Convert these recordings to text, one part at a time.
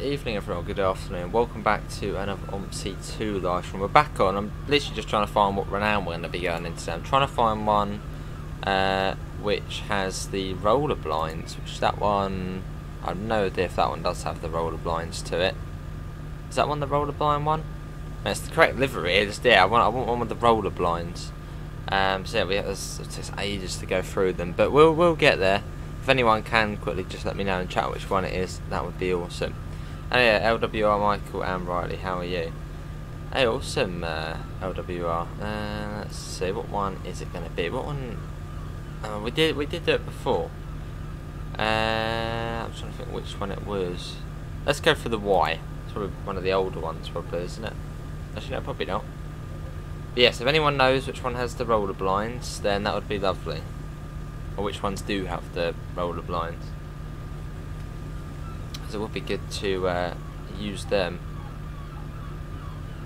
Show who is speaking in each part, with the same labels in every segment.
Speaker 1: Evening everyone, good afternoon. Welcome back to another OMSI 2 live stream. We're back on. I'm literally just trying to find what renown we're going to be going into. I'm trying to find one uh, which has the roller blinds, which that one, I have no idea if that one does have the roller blinds to it. Is that one the roller blind one? It's the correct livery, it's there. I want, I want one with the roller blinds. Um, so yeah, we have, it takes ages to go through them, but we'll, we'll get there. If anyone can quickly just let me know in chat which one it is, that would be awesome. And yeah, LWR Michael and Riley, how are you? Hey, awesome, uh, LWR. Uh, let's see, what one is it going to be? What one? Uh, we did we did do it before. Uh, I'm trying to think which one it was. Let's go for the Y. It's probably one of the older ones, probably, isn't it? Actually, no, probably not. But yes, if anyone knows which one has the roller blinds, then that would be lovely or which ones do have the roller blinds. So it would be good to uh, use them.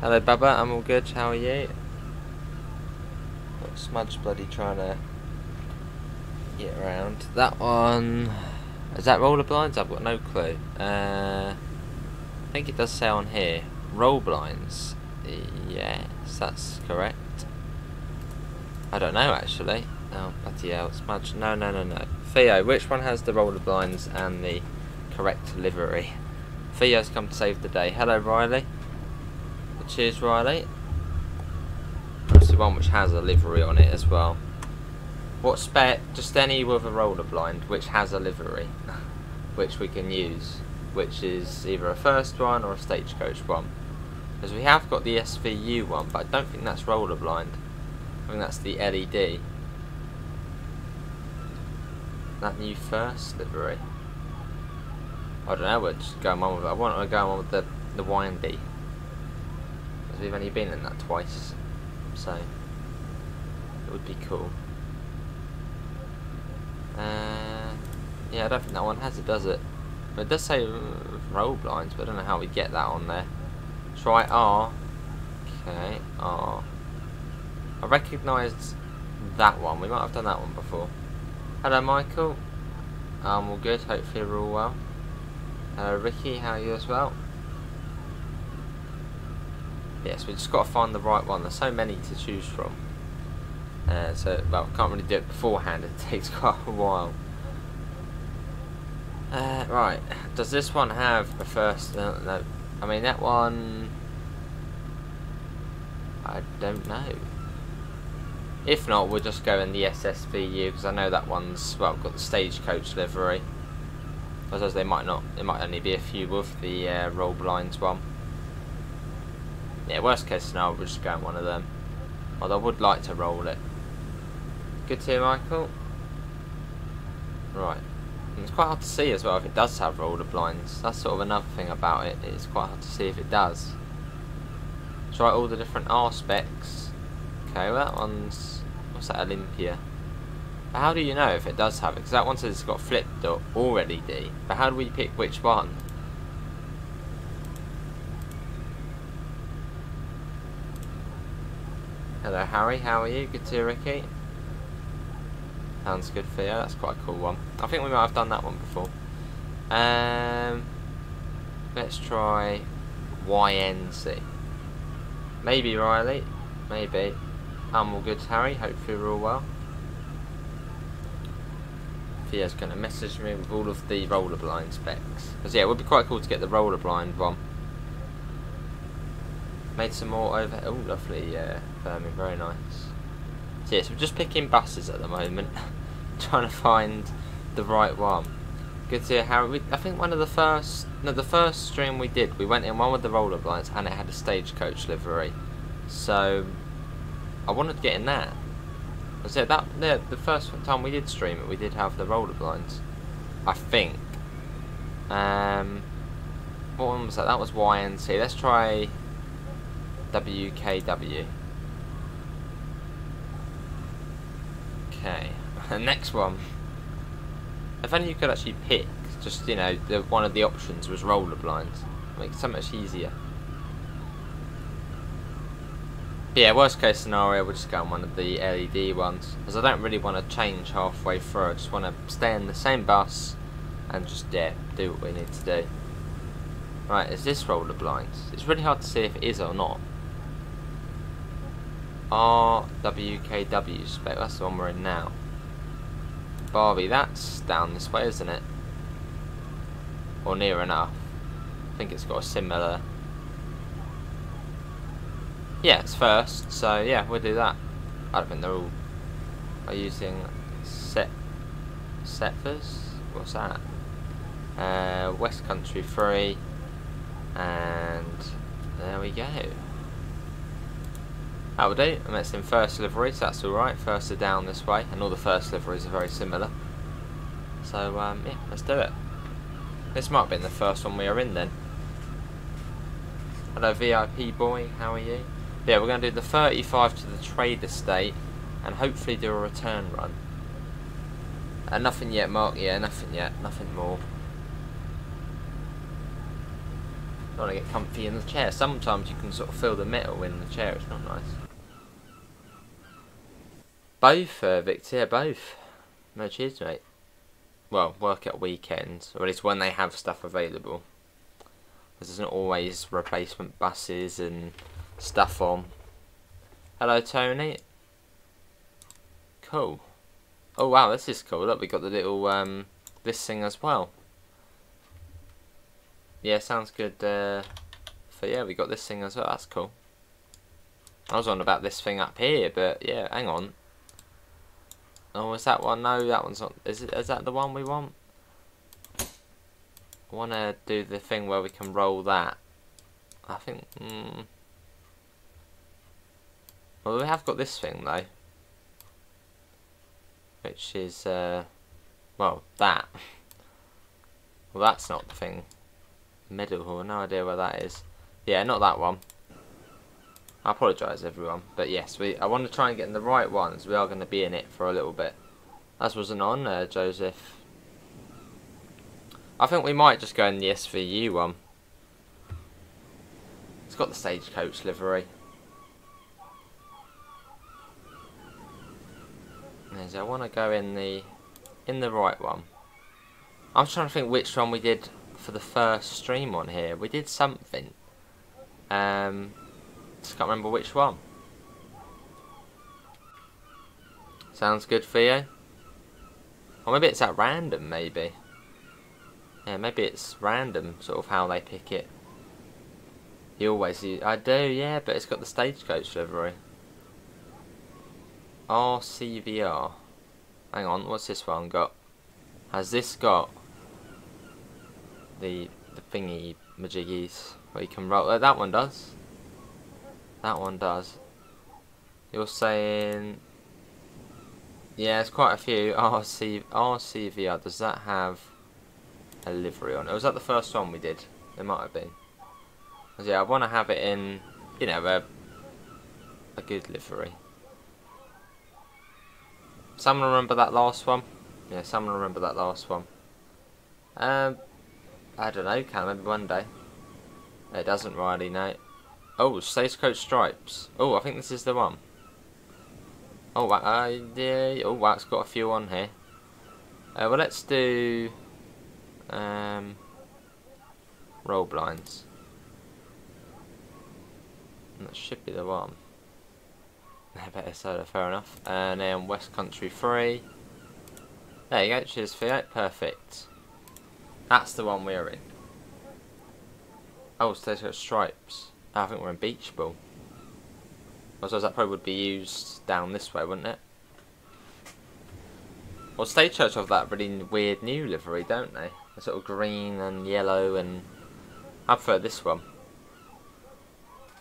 Speaker 1: Hello Baba, I'm all good, how are you? Got Smudge bloody trying to get around. That one... Is that roller blinds? I've got no clue. Uh, I think it does say on here. Roll blinds. Yes, that's correct. I don't know actually. Oh, bloody hell, smudge. No, no, no, no. Theo, which one has the roller blinds and the correct livery? Theo's come to save the day. Hello, Riley. Cheers, Riley. That's the one which has a livery on it as well. What spec? Just any with a roller blind which has a livery, which we can use, which is either a first one or a stagecoach one. Because we have got the SVU one, but I don't think that's roller blind. I think that's the LED that new first livery. I don't know, just going on with it. I want to go on with the, the windy. Because we've only been in that twice. So, it would be cool. Uh, yeah, I don't think that one has it, does it? It does say roll blinds, but I don't know how we get that on there. Try R. Okay, R. I recognised that one. We might have done that one before. Hello Michael. Um, all good, hopefully we're all well. Hello Ricky, how are you as well? Yes, we just got to find the right one. There's so many to choose from. Uh, so, well, can't really do it beforehand. It takes quite a while. Uh, right, does this one have a first? Uh, no, I mean that one. I don't know. If not, we'll just go in the SSVU because I know that one's well got the stagecoach livery. Otherwise, they might not. There might only be a few with the uh, roll blinds one. Yeah, worst case scenario, we'll just go in one of them. Although I would like to roll it. Good to hear, Michael. Right. And it's quite hard to see as well if it does have roller blinds. That's sort of another thing about it. It's quite hard to see if it does. Try all the different aspects. Okay, well that one's What's that, Olympia? But how do you know if it does have it? Because that one says it's got flipped or LED. But how do we pick which one? Hello Harry, how are you? Good to Ricky. Sounds good for you, that's quite a cool one. I think we might have done that one before. Um, let's try YNC. Maybe Riley, maybe. I'm all good, Harry. Hopefully we're all well. Thea's going to message me with all of the roller blind specs. Because, yeah, it would be quite cool to get the roller blind one. Made some more over... Oh, lovely, yeah. Firming, very nice. So, yes, we're just picking buses at the moment. trying to find the right one. Good to hear, Harry. I think one of the first... No, the first stream we did, we went in one with the roller blinds and it had a stagecoach livery. So, I wanted to get in that. I said that the the first time we did stream it, we did have the roller blinds. I think. Um, what one was that? That was YNC. Let's try WKW. Okay, the next one. If only you could actually pick, just you know, the one of the options was roller blinds. Make it so much easier yeah, worst case scenario, we'll just go on one of the LED ones. Because I don't really want to change halfway through. I just want to stay in the same bus and just, yeah, do what we need to do. Right, is this roller blinds? It's really hard to see if it is or not. RWKW spec, that's the one we're in now. Barbie, that's down this way, isn't it? Or near enough. I think it's got a similar... Yeah, it's first, so yeah, we'll do that. I don't think they're all are using set setfers. What's that? Uh, West Country 3 and there we go. That'll do. And it's in first livery, so that's alright. First are down this way, and all the first liveries are very similar. So, um, yeah, let's do it. This might have been the first one we are in then. Hello VIP boy, how are you? Yeah, we're going to do the 35 to the trade estate, and hopefully do a return run. And nothing yet, Mark. Yeah, nothing yet. Nothing more. Don't want to get comfy in the chair. Sometimes you can sort of feel the metal in the chair. It's not nice. Both, uh, Victor, both. No cheers, mate. Well, work at weekends, or at least when they have stuff available. There isn't always replacement buses and stuff on. Hello, Tony. Cool. Oh wow, this is cool. Look, we got the little um, this thing as well. Yeah, sounds good. Uh, for yeah, we got this thing as well. That's cool. I was on about this thing up here, but yeah, hang on. Oh, is that one? No, that one's not. Is it? Is that the one we want? I want to do the thing where we can roll that. I think. Mm, well, we have got this thing though, which is uh, well that. well, that's not the thing. Middle hall, no idea where that is. Yeah, not that one. I apologise everyone, but yes, we. I want to try and get in the right ones. We are going to be in it for a little bit. That wasn't on, uh, Joseph. I think we might just go in the SVU one. It's got the stagecoach livery. I want to go in the in the right one. I'm trying to think which one we did for the first stream on here. We did something. Um, just can't remember which one. Sounds good for you? Or maybe it's at random, maybe. Yeah, maybe it's random, sort of how they pick it. You always use, I do, yeah, but it's got the stagecoach livery. RCVR. Hang on, what's this one got? Has this got the the thingy majiggies where you can roll? Uh, that one does. That one does. You're saying... Yeah, it's quite a few. RC, RCVR, does that have a livery on it? Was that the first one we did? It might have been. Yeah, I want to have it in, you know, a, a good livery. Someone remember that last one? Yeah, someone remember that last one. Um, I don't know, can maybe one day. It doesn't really know. Oh, Stagecoach Stripes. Oh, I think this is the one. Oh, uh, yeah, oh, wow, it's got a few on here. Uh, well, let's do um, roll blinds. That should be the one. Better soda, fair enough. And then West Country 3. There you go, cheers Fiat, perfect. That's the one we're in. Oh, so there's got stripes. Oh, I think we're in Beach Ball. I suppose that probably would be used down this way, wouldn't it? Well, Stagecoach have that really weird new livery, don't they? The sort of green and yellow and... I prefer this one.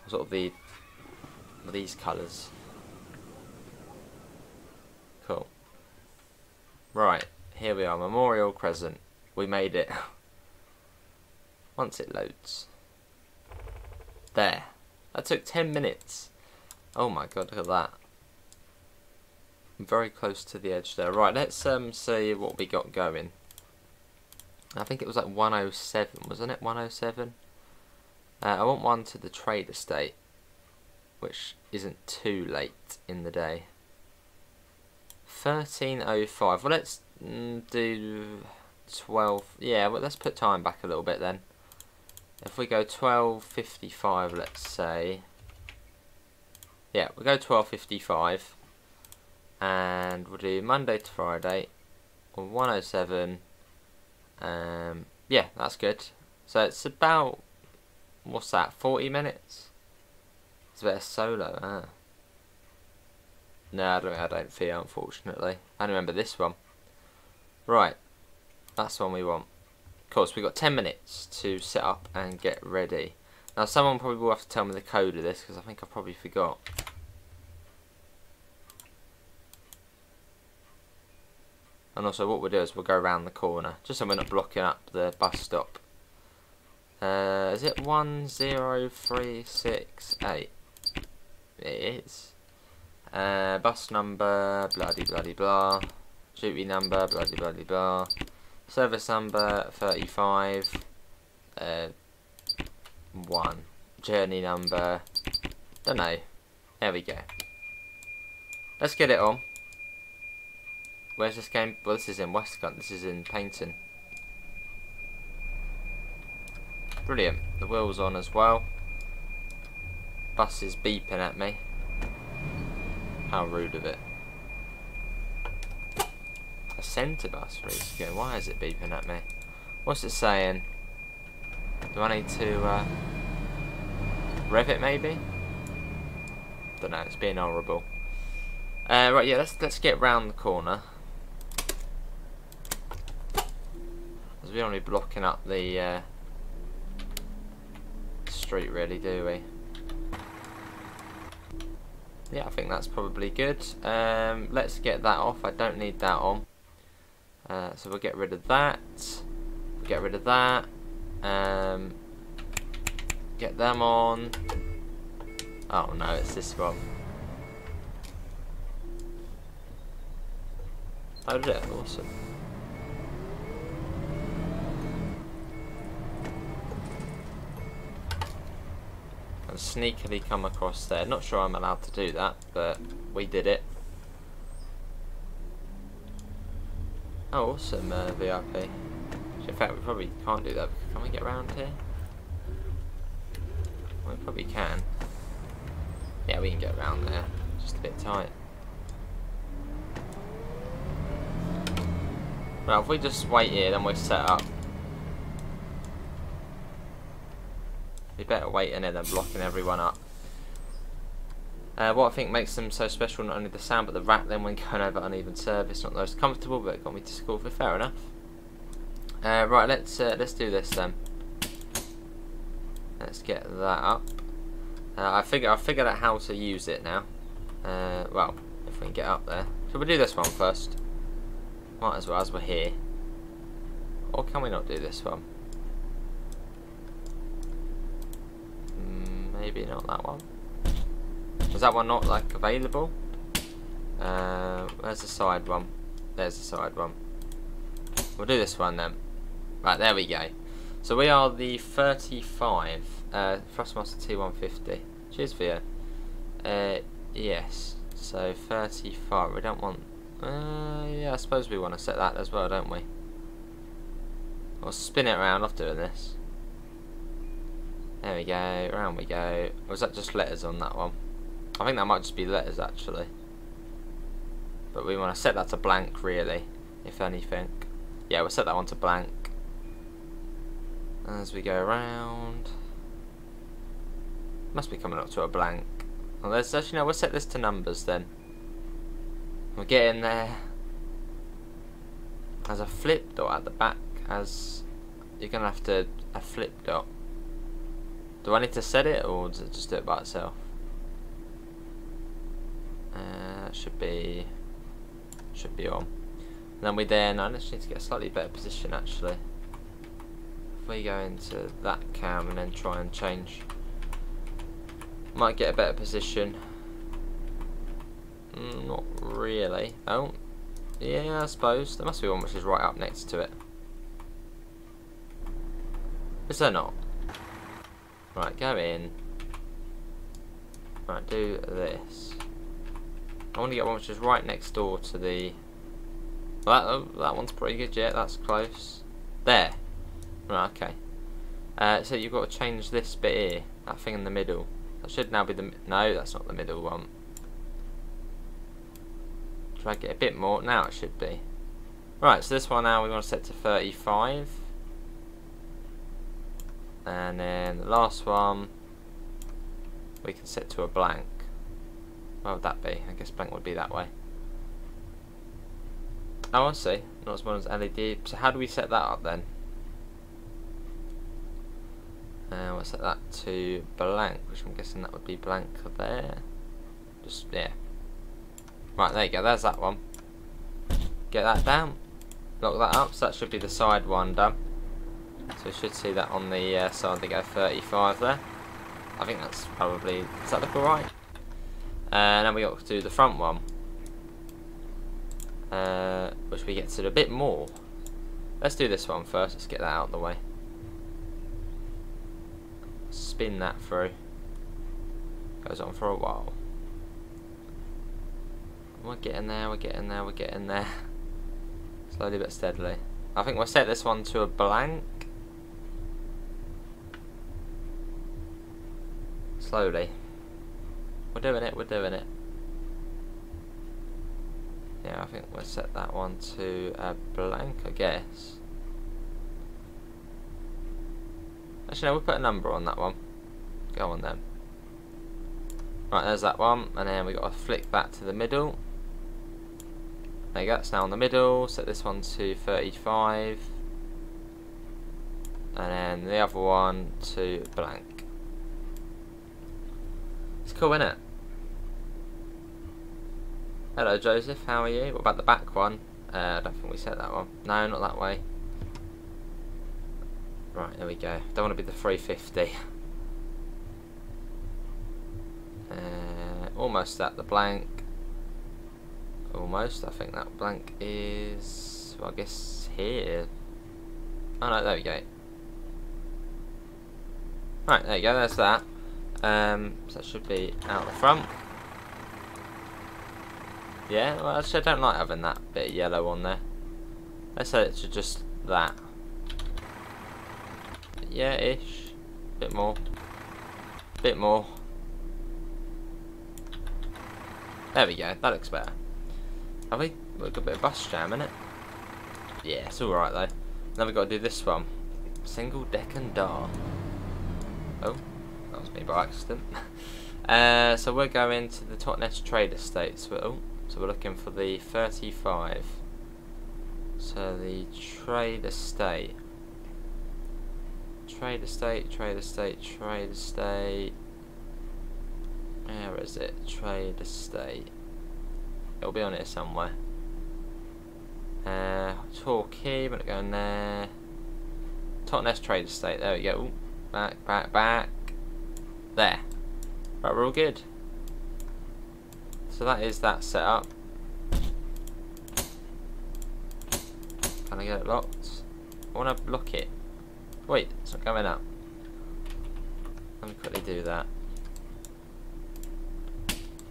Speaker 1: Sort of the... These colours. Cool. Right, here we are, Memorial Crescent. We made it. Once it loads. There. That took 10 minutes. Oh my god, look at that. I'm very close to the edge there. Right, let's um see what we got going. I think it was like 107, wasn't it? 107? Uh, I want one to the trade estate, which isn't too late in the day. 1305. Well, let's mm, do 12. Yeah, well, let's put time back a little bit then. if we go 12.55, let's say, yeah, we'll go 12.55, and we'll do Monday to Friday, 107, um, yeah, that's good. So it's about, what's that, 40 minutes? It's a bit of solo, ah. No, I don't, I don't feel, unfortunately. I remember this one. Right, that's the one we want. Of course, we've got 10 minutes to set up and get ready. Now, someone probably will have to tell me the code of this, because I think I probably forgot. And also what we'll do is we'll go around the corner, just so we're not blocking up the bus stop. Uh, is it 10368? It is. Uh, bus number, bloody bloody blah. Duty number, bloody bloody blah. Service number, 35. Uh, 1. Journey number, don't know. There we go. Let's get it on. Where's this game? Well, this is in Westcott. This is in Paignton. Brilliant. The wheel's on as well. Bus is beeping at me. How rude of it. A centre bus for go. Why is it beeping at me? What's it saying? Do I need to uh, rev it maybe? Don't know. It's being horrible. Uh, right, yeah. Let's let's get round the corner. Because we don't want to be blocking up the uh, street really, do we? Yeah, I think that's probably good. Um, let's get that off. I don't need that on. Uh, so we'll get rid of that. Get rid of that. Um, get them on. Oh no, it's this one. Oh, did it? Awesome. And sneakily come across there. Not sure I'm allowed to do that, but we did it. Oh, awesome, uh, VIP. In fact, we probably can't do that. Can we get around here? We probably can. Yeah, we can get around there. Just a bit tight. Well, if we just wait here, then we're set up. Be better waiting here than blocking everyone up. Uh, what I think makes them so special, not only the sound, but the rattling when going over uneven surface. Not the most comfortable, but it got me to school for fair enough. Uh, right, let's uh, let's do this then. Let's get that up. Uh, I figure I figured out how to use it now. Uh, well, if we can get up there. Should we do this one first? Might as well as we're here. Or can we not do this one? Maybe not that one. Was that one not like available? Uh, where's the side one? There's the side one. We'll do this one then. Right, there we go. So we are the 35 uh, Thrustmaster T150. Cheers for you. Uh, yes. So 35. We don't want. Uh, yeah, I suppose we want to set that as well, don't we? We'll spin it around. off doing this. There we go, around we go. Was that just letters on that one? I think that might just be letters actually. But we want to set that to blank really, if anything. Yeah, we'll set that one to blank. As we go around. Must be coming up to a blank. There's actually no, we'll set this to numbers then. We're getting there. As a flip dot at the back, as you're gonna have to a flip dot. Do I need to set it or does it just do it by itself? Uh, should be should be on. And then we then I just need to get a slightly better position actually. If we go into that cam and then try and change might get a better position. Mm, not really. Oh yeah I suppose. There must be one which is right up next to it. Is there not? Right, go in. Right, do this. I want to get one which is right next door to the... Well, that, uh, that one's pretty good, yeah, that's close. There. Right, okay. Uh, so you've got to change this bit here, that thing in the middle. That should now be the... No, that's not the middle one. Drag it a bit more. Now it should be. Right, so this one now we want to set to 35. And then the last one we can set to a blank. Where would that be? I guess blank would be that way. Oh, I see. Not as well as LED. So how do we set that up then? Uh, we'll set that to blank, which I'm guessing that would be blank there. Just, yeah. Right, there you go, there's that one. Get that down. Lock that up, so that should be the side one done. So you should see that on the uh, side they go 35 there. I think that's probably, does that look alright? Uh, and then we got to do the front one. Uh, which we get to a bit more. Let's do this one first, let's get that out of the way spin that through. Goes on for a while. We're getting there, we're getting there, we're getting there. Slowly but steadily. I think we'll set this one to a blank. Slowly. We're doing it, we're doing it. Yeah, I think we'll set that one to a blank, I guess. Actually, no, we'll put a number on that one. Go on then. Right, there's that one, and then we got to flick that to the middle. There you go, it's now in the middle. Set this one to 35. And then the other one to blank. It's cool, isn't it? Hello Joseph, how are you? What about the back one? Uh, I don't think we set that one. No, not that way. Right, there we go. Don't want to be the 350. Uh, almost at the blank. Almost. I think that blank is, well, I guess here. Oh no, there we go. Right, there you go. There's that. Um, so that should be out the front. Yeah, well, actually, I don't like having that bit of yellow on there. Let's set it to just that. Yeah, ish. Bit more. Bit more. There we go. That looks better. Have we? We've got a bit of bus jam in it. Yeah, it's alright though. Now we've got to do this one. Single deck and dart. That was me by accident. uh, so we're going to the Totnes Trade Estate. So, oh, so we're looking for the 35. So the Trade Estate. Trade estate, trade estate, trade estate. Where is it? Trade estate. It'll be on it somewhere. Uh, Torquay, but going there. Totnes Trade Estate, there we go. Ooh, back, back, back. There. Right, we're all good. So that is that setup. Can I get it locked? I want to lock it. Wait, it's not coming up. Let me quickly do that.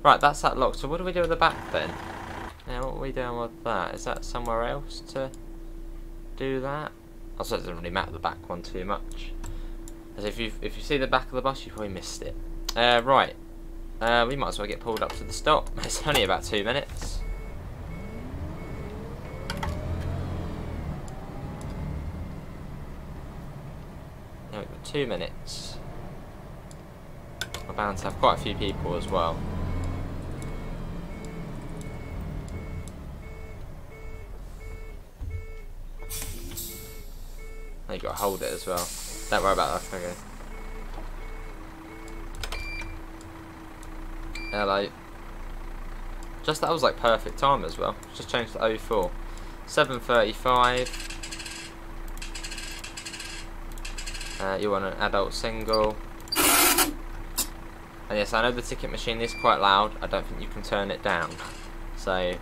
Speaker 1: Right, that's that lock. So what do we do with the back then? Now, what are we doing with that? Is that somewhere else to do that? Also, it doesn't really matter the back one too much. As if you if you see the back of the bus, you probably missed it. Uh, right. Uh, we might as well get pulled up to the stop. It's only about two minutes. Now we've got two minutes. We're bound to have quite a few people as well. you got to hold it as well. Don't worry about that, okay. Hello. Just that was like perfect time as well. Just changed to 04. 7.35. Uh, you want an adult single. And yes, I know the ticket machine is quite loud. I don't think you can turn it down. So,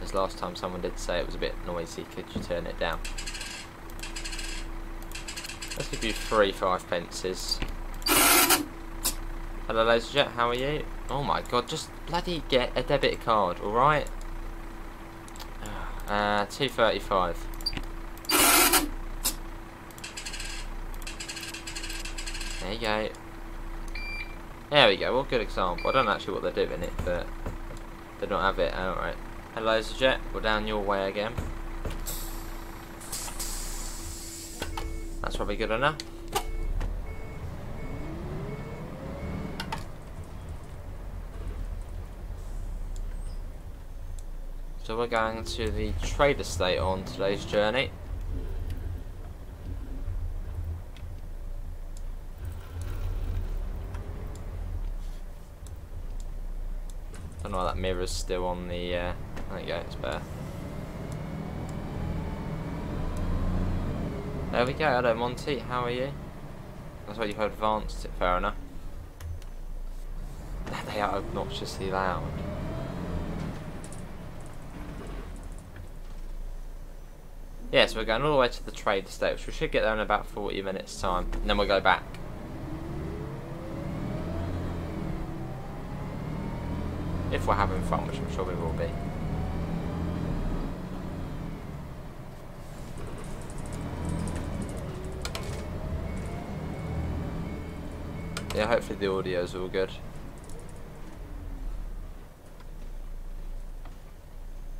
Speaker 1: as last time someone did say it was a bit noisy, could you turn it down? Let's give you three five pences. Hello, gentlemen, how are you? Oh my god, just bloody get a debit card, alright? Uh, 235. There you go. There we go, what good example. I don't know actually what they're doing it, but they don't have it. Alright. Hello, Jet. We're down your way again. That's probably good enough. So we're going to the trade estate on today's journey. I don't know why that mirror's still on the, uh, there you go, it's better. There we go, hello Monty, how are you? That's why you heard advanced, it, fair enough. they are obnoxiously loud. Yes, we're going all the way to the trade estate, we should get there in about 40 minutes time, and then we'll go back. If we're having fun, which I'm sure we will be. Yeah, hopefully the audio's all good.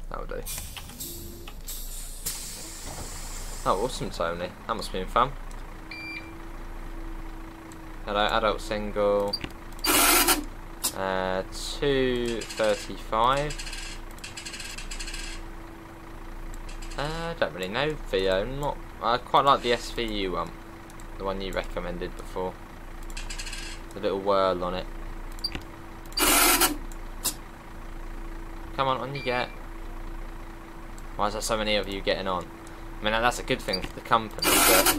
Speaker 1: That'll do. Oh, awesome, Tony. That must have been fun. Hello, adult single. Uh, 235. Uh, I don't really know, Theo. Not. I quite like the SVU one. The one you recommended before. The little whirl on it. Come on, on you get. Why is there so many of you getting on? I mean, that's a good thing for the company, but...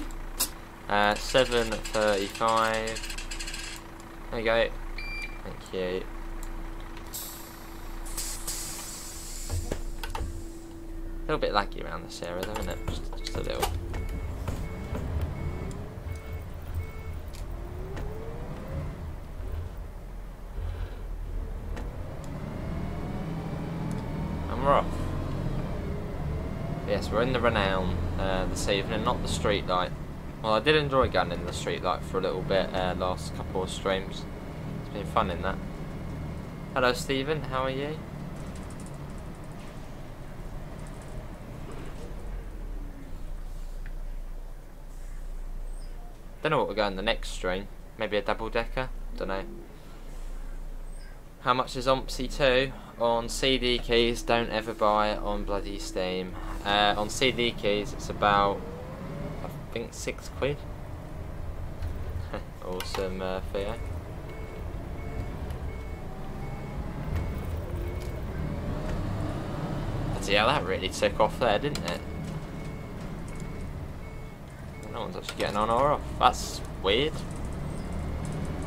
Speaker 1: Uh, 7.35... There you go. Thank you. A little bit laggy around this area though, isn't it? Just, just a little. In the Renown uh, this evening, not the StreetLite. Well, I did enjoy in the StreetLite for a little bit uh, last couple of streams. It's been fun in that. Hello, Stephen. How are you? Don't know what we're going the next stream. Maybe a double decker. Don't know. How much is OMSI 2? On CD keys, don't ever buy on bloody Steam. Uh, on CD keys, it's about, I think, six quid. awesome, uh, Theo. Yeah, that really took off there, didn't it? No one's actually getting on or off. That's weird.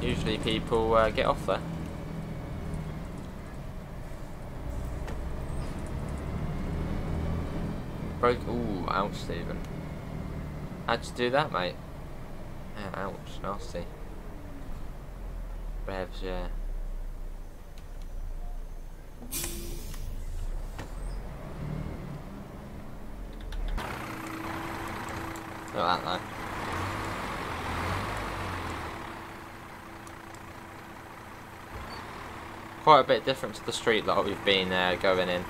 Speaker 1: Usually people uh, get off there. Broke. Ooh, ouch, Stephen. How'd you do that, mate? Yeah, ouch, nasty. Revs, yeah. Not that though. Quite a bit different to the street that we've been uh, going in.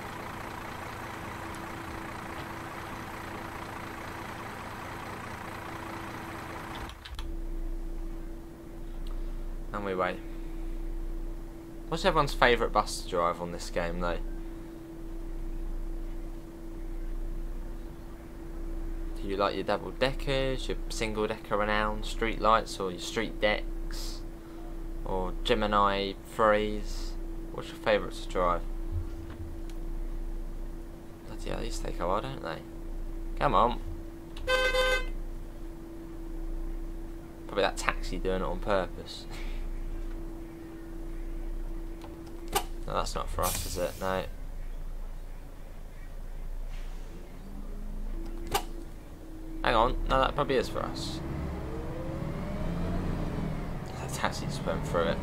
Speaker 1: Wait. What's everyone's favourite bus to drive on this game though? Do you like your double deckers, your single decker renowned StreetLites, or your StreetDecks, or Gemini Freeze? What's your favourite to drive? Bloody hell, these take a while, don't they? Come on. Probably that taxi doing it on purpose. no, that's not for us, is it? No. Hang on, no, that probably is for us. That taxi just went through it.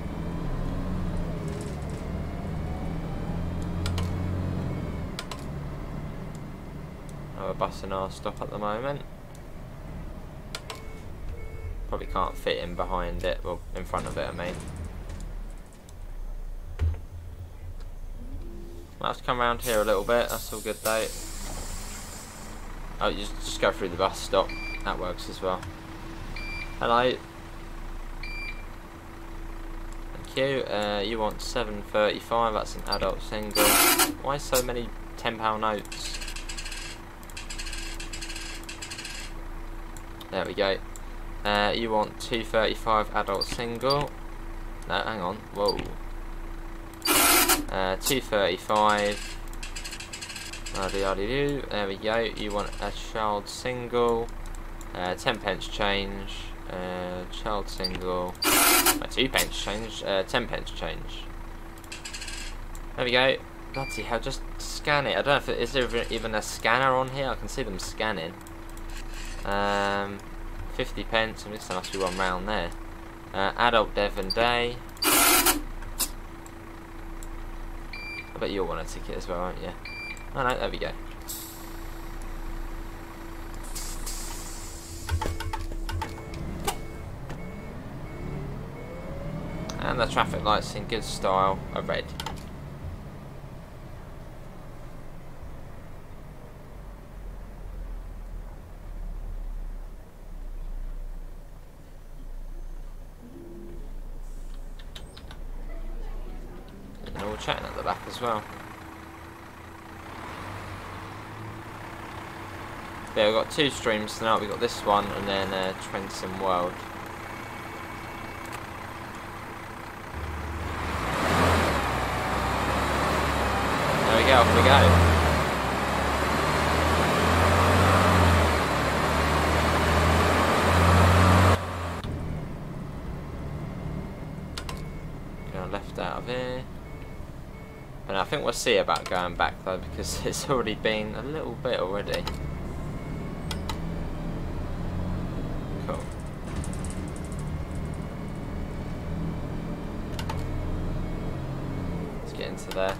Speaker 1: Oh, we're busting our stop at the moment. Probably can't fit in behind it, well, in front of it, I mean. To come around here a little bit, that's all good though. Oh, you just, just go through the bus stop, that works as well. Hello. Thank you. Uh, you want 735, that's an adult single. Why so many £10 notes? There we go. Uh, you want 235 adult single. No, hang on. Whoa. Uh, 235. There we go. You want a child single. Uh, 10 pence change. Uh, child single. Uh, 2 pence change. Uh, 10 pence change. There we go. Bloody hell, just scan it. I don't know if it, is there even a scanner on here. I can see them scanning. Um, 50 pence. I there must be one round there. Uh, adult Devon Day. I bet you'll want a ticket as well, won't you? Oh no, there we go. And the traffic lights in good style are red. And all chatting at the back as well. Yeah, we've got two streams tonight. We've got this one and then uh, Train Sim World. There we go, off we go. Going left out of here. And I think we'll see about going back though because it's already been a little bit already. Cool. Let's get into there.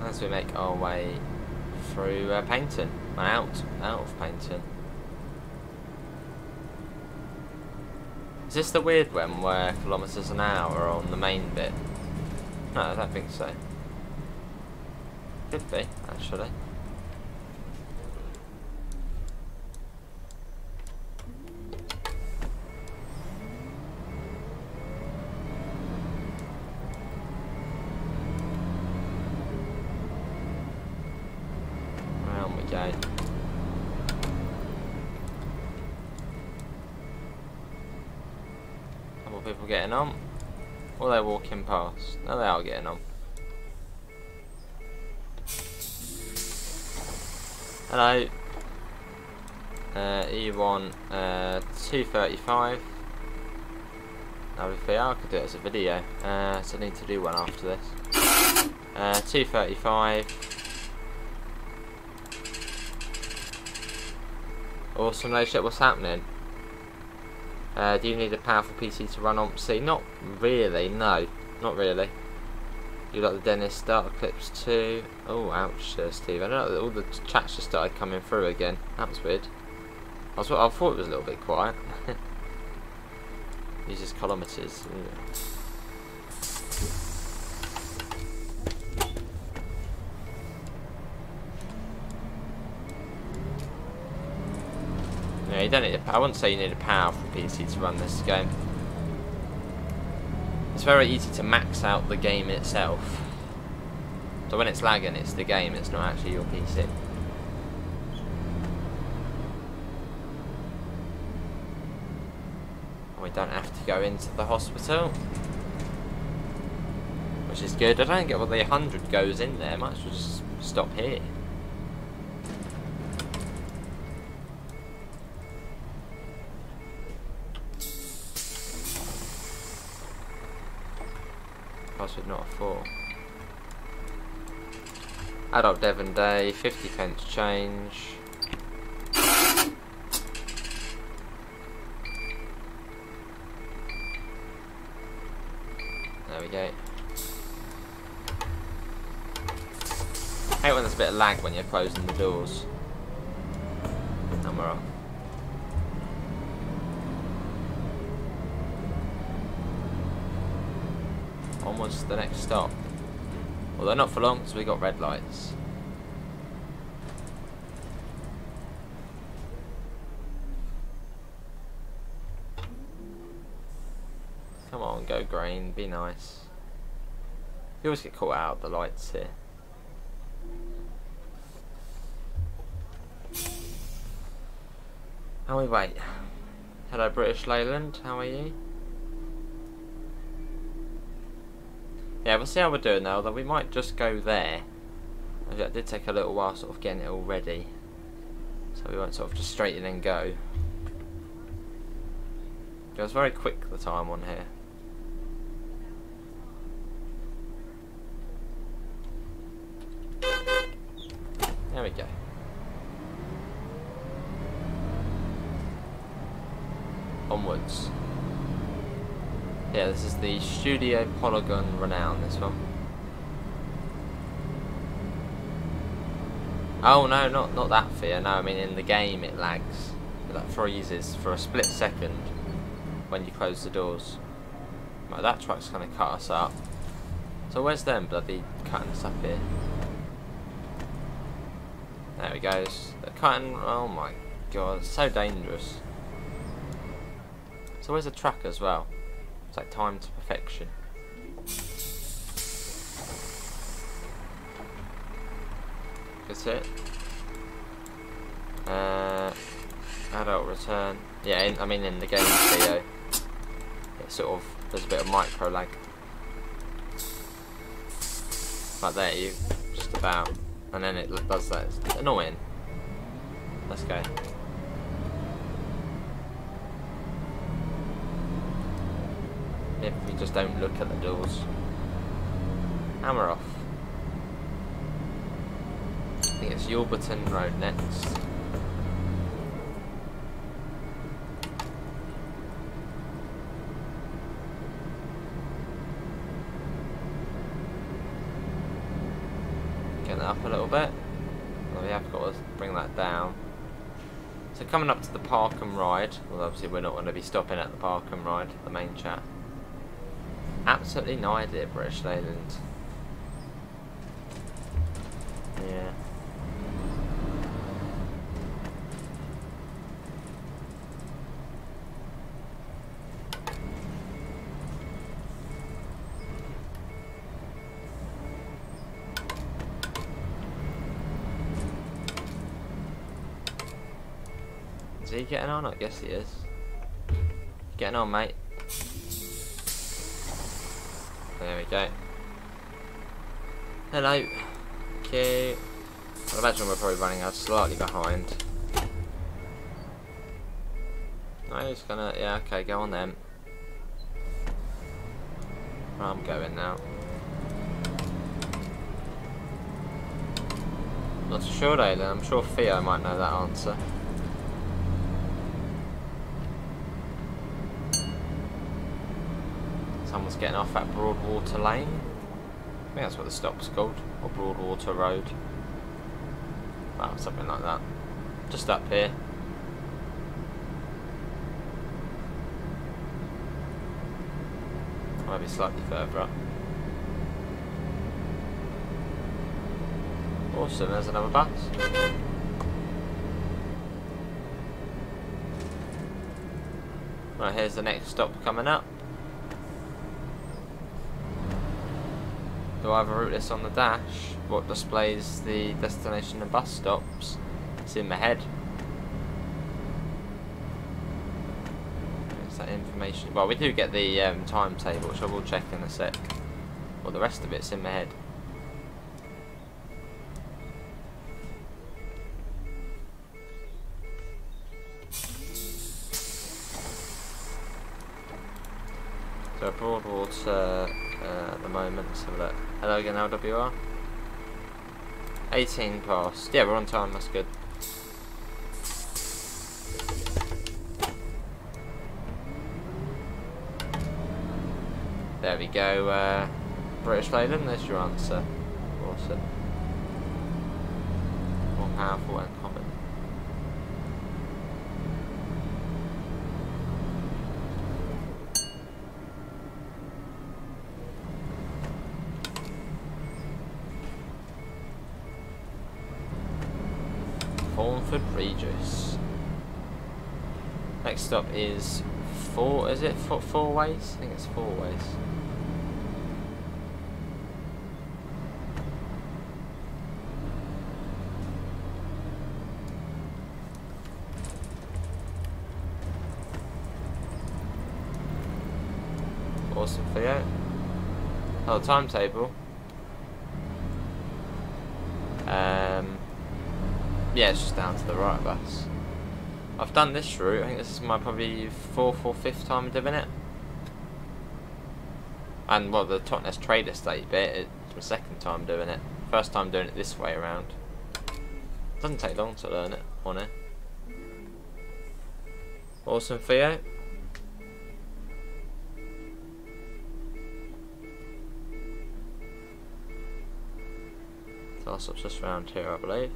Speaker 1: As we make our way through uh, Paignton, out, out of Paignton. Is this the weird one where kilometres an hour on the main bit? No, I don't think so. Could be, actually. Round we go. Couple of people getting on. Or they're walking past. No, they are getting on. Hello. Uh, E1 uh, 235. Obviously, I could do it as a video, uh, so I need to do one after this. Uh, 235. Awesome, no shit, what's happening? Uh, do you need a powerful PC to run OMSI? Not really, no. Not really. You like the Dennis starter clips too? Oh, ouch, uh, Steve. I don't know, all the chats just started coming through again. That was weird. I, was, I thought it was a little bit quiet. Uses kilometres. Yeah, you don't need a, I wouldn't say you need a powerful PC to run this game. It's very easy to max out the game itself. So when it's lagging, it's the game, it's not actually your PC. we don't have to go into the hospital. Which is good. I don't get what the 100 goes in there. Might as well just stop here. Password not a 4. Adult Devon Day, 50 pence change. There we go. I hate when there's a bit of lag when you're closing the doors. And we're off. Onwards to the next stop. Although not for long because we got red lights. Come on, go green, be nice. You always get caught out the lights here. And we wait. Hello British Leyland, how are you? Yeah, we'll see how we're doing now, though we might just go there. It did take a little while sort of getting it all ready. So we won't sort of just straight in and go. It was very quick the time on here. There we go. Onwards. Yeah, this is the Studio Polygon Renown, this one. Oh no, not not that fear. No, I mean in the game it lags. Like freezes for a split second when you close the doors. Right, that truck's gonna cut us up. So where's them bloody cutting us up here? There we go. They're cutting. Oh my god, it's so dangerous. So where's the truck as well? It's like time to perfection. That's it. Uh, adult return. Yeah, in, I mean in the game video, it sort of there's a bit of micro lag. But there you, just about, and then it does that. It's annoying. Let's go. We just don't look at the doors. Hammer off. I think it's Yorberton Road next. Get that up a little bit. Well, we have got to bring that down. So coming up to the park and ride, well obviously we're not going to be stopping at the park and ride, the main chat. Absolutely no idea, British Leyland. Yeah. Is he getting on? I guess he is. Getting on, mate. We go. Hello. Okay. I imagine we're probably running out slightly behind. No, he's gonna, yeah, okay, go on then. I'm going now. Not sure, Aylan. I'm sure Theo might know that answer. Getting off at Broadwater Lane. I think that's what the stop's called, or Broadwater Road. Well, something like that. Just up here. Maybe slightly further up. Awesome, there's another bus. Right, here's the next stop coming up. Do I have a route list on the dash? What displays the destination and bus stops? It's in my head. It's that information. Well, we do get the um, timetable, which I will check in a sec. Well, the rest of it's in my head. So Broadwater uh, at the moment. Let's have a look. Hello again, LWR. 18 past. Yeah, we're on time. That's good. There we go. Uh, British Leyland, there's your answer. Awesome. More powerful and Regis. Next up is four, is it four, four ways? I think it's four ways. Awesome Theo. Oh, timetable. Um, yeah, it's just down to the right of us. I've done this route, I think this is my probably fourth or fifth time doing it. And well, the Totnes Trade Estate bit, it's my second time doing it. First time doing it this way around. Doesn't take long to learn it on it. Awesome Theo. So that's just around here I believe.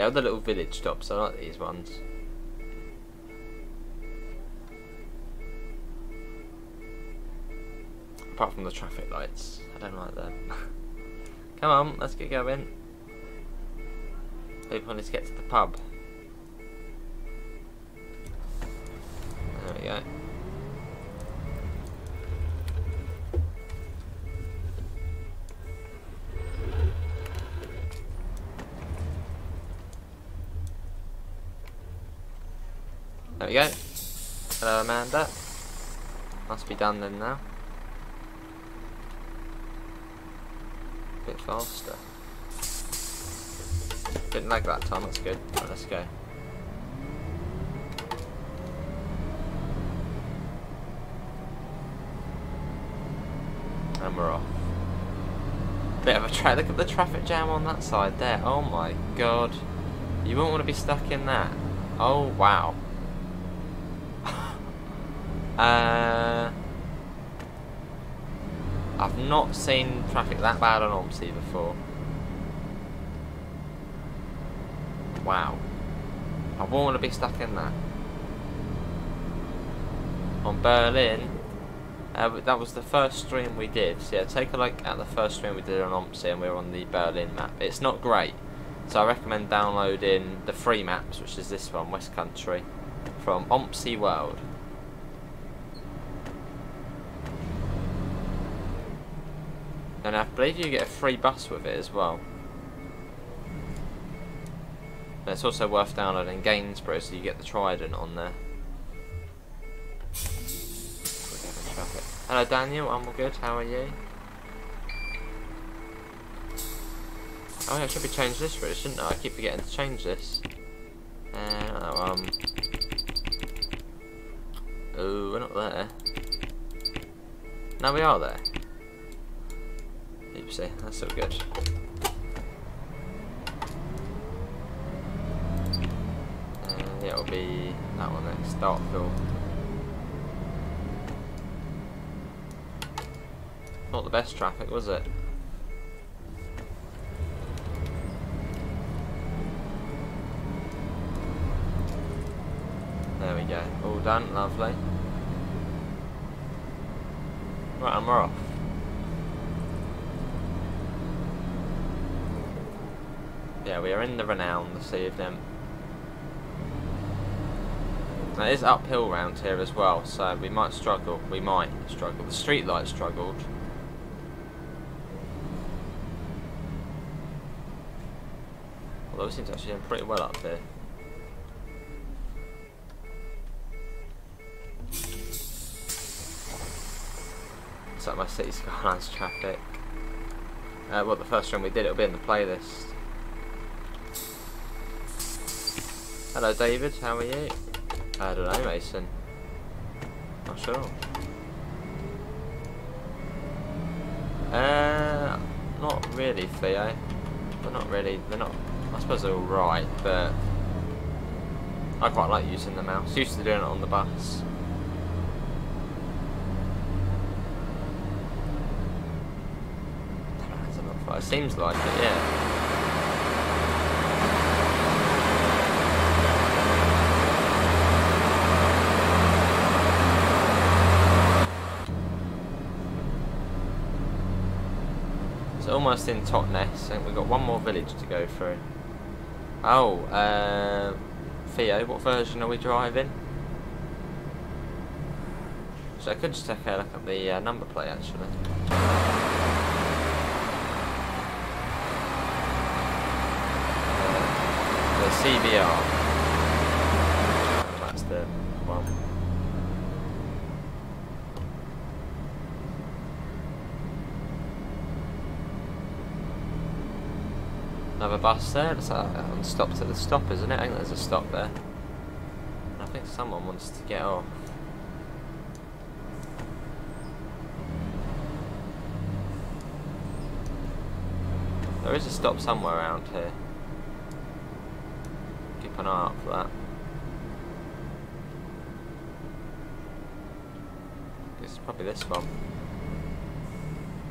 Speaker 1: Yeah, the little village stops, I like these ones. Apart from the traffic lights, I don't like them. Come on, let's get going. People need to get to the pub. Done then now. A bit faster. Didn't like that time, that's good. Right, let's go. And we're off. Bit of a tra look at the traffic jam on that side there. Oh my god. You won't want to be stuck in that. Oh wow. uh not seen traffic that bad on OMSI before. Wow. I won't want to be stuck in that. On Berlin, uh, that was the first stream we did. So yeah, take a look at the first stream we did on OMSI and we are on the Berlin map. It's not great. So I recommend downloading the free maps, which is this one, West Country, from OMSI World. And I believe you get a free bus with it as well. And it's also worth downloading Gainsborough so you get the Trident on there. Hello Daniel, I'm all good, how are you? Oh yeah, I should be changed this route, shouldn't I? I keep forgetting to change this. Uh, oh, um... Oh, we're not there. Now we are there. Oopsie, that's so good. Uh, yeah, it'll be that one next, Dartfield. Not the best traffic, was it? There we go, all done, lovely. Right, and we're off. Yeah, we are in the renown this evening. Now, it is uphill round here as well, so we might struggle. We might struggle. The StreetLite struggled. Although it seems actually doing pretty well up here. It's like my City Skylines traffic. Uh, well, the first run we did, it'll be in the playlist. Hello David, how are you? I don't know Mason. Not sure. Uh, not really Theo. They're not really, they're not, I suppose they're alright, but I quite like using the mouse. Used to doing it on the bus. it seems like it, yeah. Almost in Totnes. Think we've got one more village to go through. Oh, uh, Theo, what version are we driving? So I could just take a look at the uh, number plate actually. Uh, the CBR. That's the one. Another bus there. It's uh, on stop to the stop, isn't it? I think there's a stop there. I think someone wants to get off. There is a stop somewhere around here. Keep an eye out for that. Is probably this one.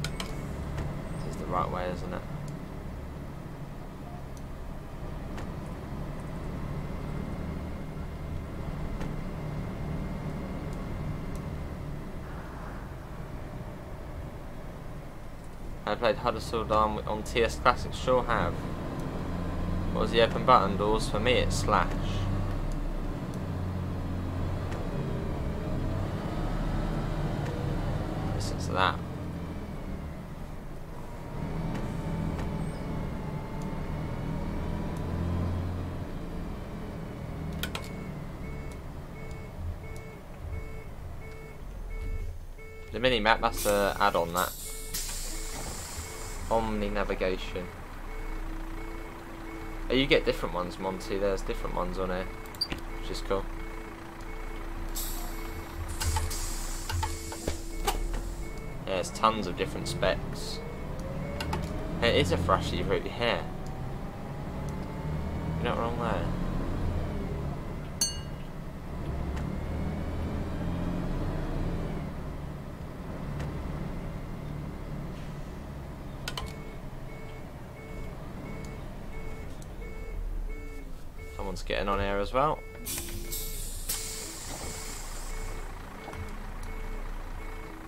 Speaker 1: This is the right way, isn't it? I played Huddersfield on, on TS Classic, sure have. What was the open button doors? For me it's slash. Listen to that. The mini map, that's a add-on that. Omni navigation. Oh, you get different ones, Monty. There's different ones on here, which is cool. Yeah, there's tons of different specs. It is a thrashy route here. You're not wrong there. Someone's getting on here as well.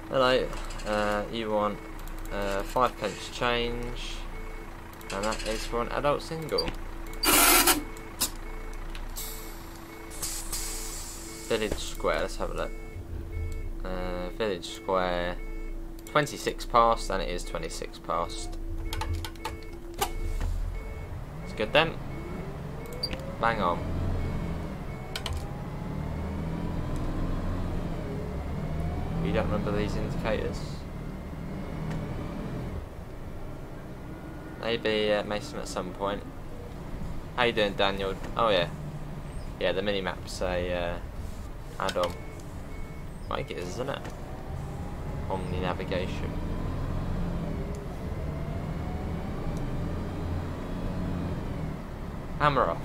Speaker 1: Hello, uh, you want uh, five pence change, and that is for an adult single. Village Square, let's have a look. Uh, Village Square, 26 past, and it is 26 past. It's good then. Bang on. You don't remember these indicators? Maybe uh, Mason at some point. How you doing, Daniel? Oh yeah, yeah. The mini maps a uh, add-on. Think it is, isn't it? Omni navigation. Hammer off.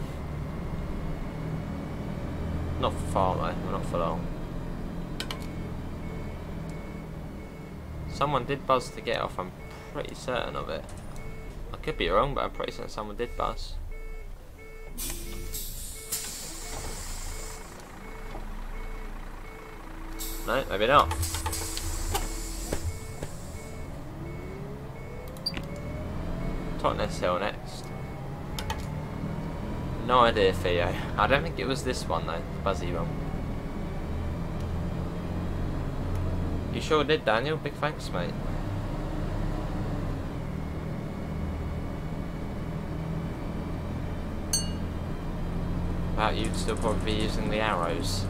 Speaker 1: Not far though, We're not for long. Someone did buzz to get off, I'm pretty certain of it. I could be wrong, but I'm pretty certain someone did buzz. No, maybe not. Totnes Hill next. No idea, Theo. I don't think it was this one though, the Buzzy one. You sure did, Daniel. Big thanks, mate. About you'd still probably be using the arrows.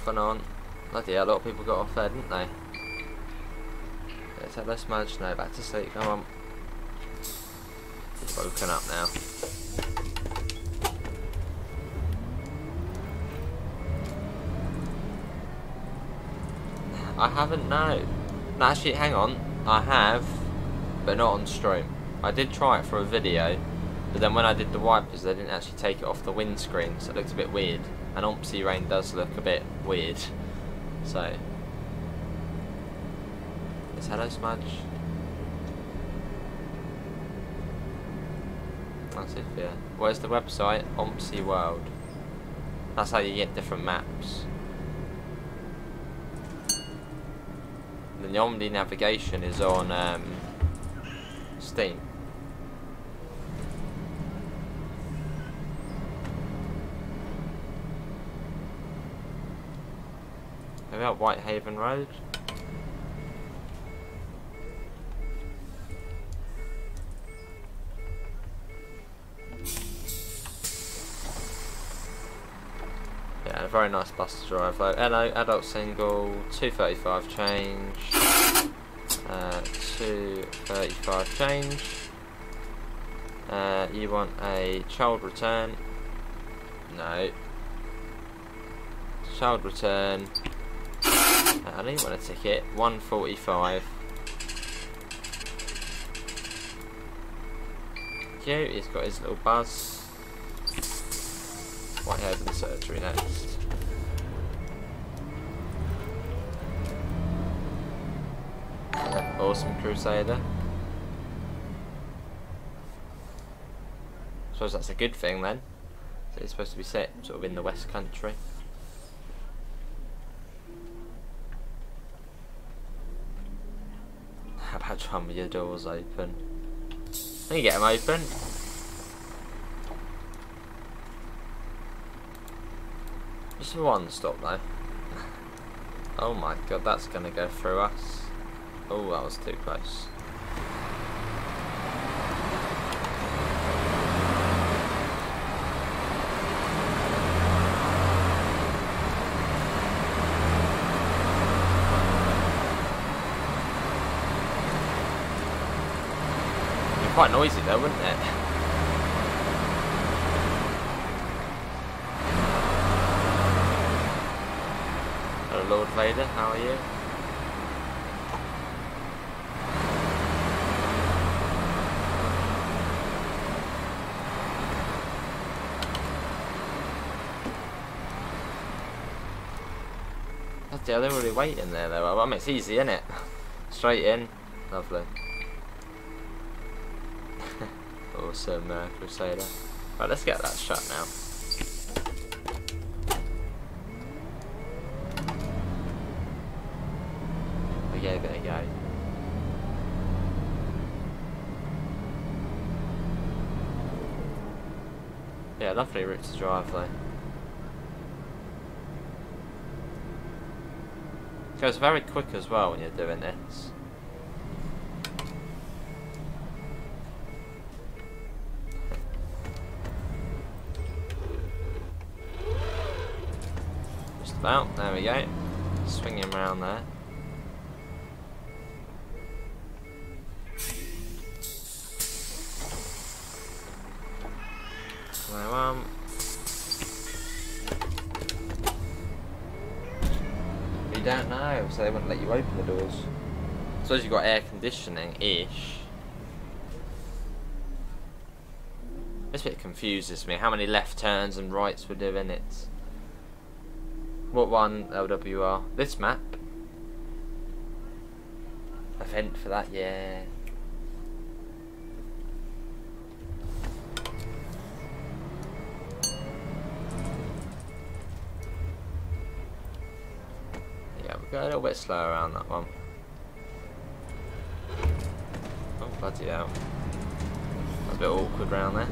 Speaker 1: Off and on. Bloody hell, a lot of people got off there, didn't they? Let's have this much. No, back to sleep. Come on. Woken up now. I haven't, no. no. Actually, hang on. I have, but not on stream. I did try it for a video, but then when I did the wipers, they didn't actually take it off the windscreen, so it looked a bit weird. And OMSI Rain does look a bit weird. So, is hello smudge? That's it, yeah. Where's the website? OMSI World. That's how you get different maps. The Omni navigation is on um, Steam. Maybe out Whitehaven Road? Yeah, a very nice bus to drive though. Hello, adult single, 235 change. Uh, 235 change. Uh, you want a child return? No. Child return. I don't want a ticket. 145. Cute, he's got his little buzz. Whitehaven surgery next. Awesome Crusader. Suppose that's a good thing then. So it's supposed to be set sort of in the West Country. With your doors open? Can you get them open? Just one stop though. oh my god, that's gonna go through us. Oh, that was too close. Quite noisy though, wouldn't it? Hello Lord Vader, how are you? Bloody hell, they're already waiting there though. I mean, it's easy, isn't it? Straight in. Lovely. Awesome uh, Crusader. Right, let's get that shut now. We go. Yeah, lovely route to drive though. Goes very quick as well when you're doing this. We go. Swinging around there. So, um, you don't know, so they wouldn't let you open the doors. So as you've got air conditioning-ish. This bit confuses me. How many left turns and rights we're doing it? What one LWR? This map? Event for that, yeah. Yeah, we go a little bit slow around that one. Oh, bloody hell. That's a bit awkward around there.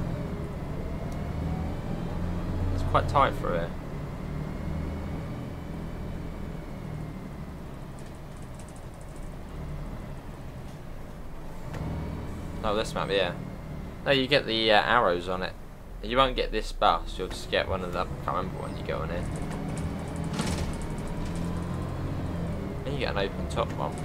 Speaker 1: It's quite tight for here. Oh, this map, yeah. No, you get the uh, arrows on it. You won't get this bus, you'll just get one of them. I can't remember when you go on it. And you get an open top one.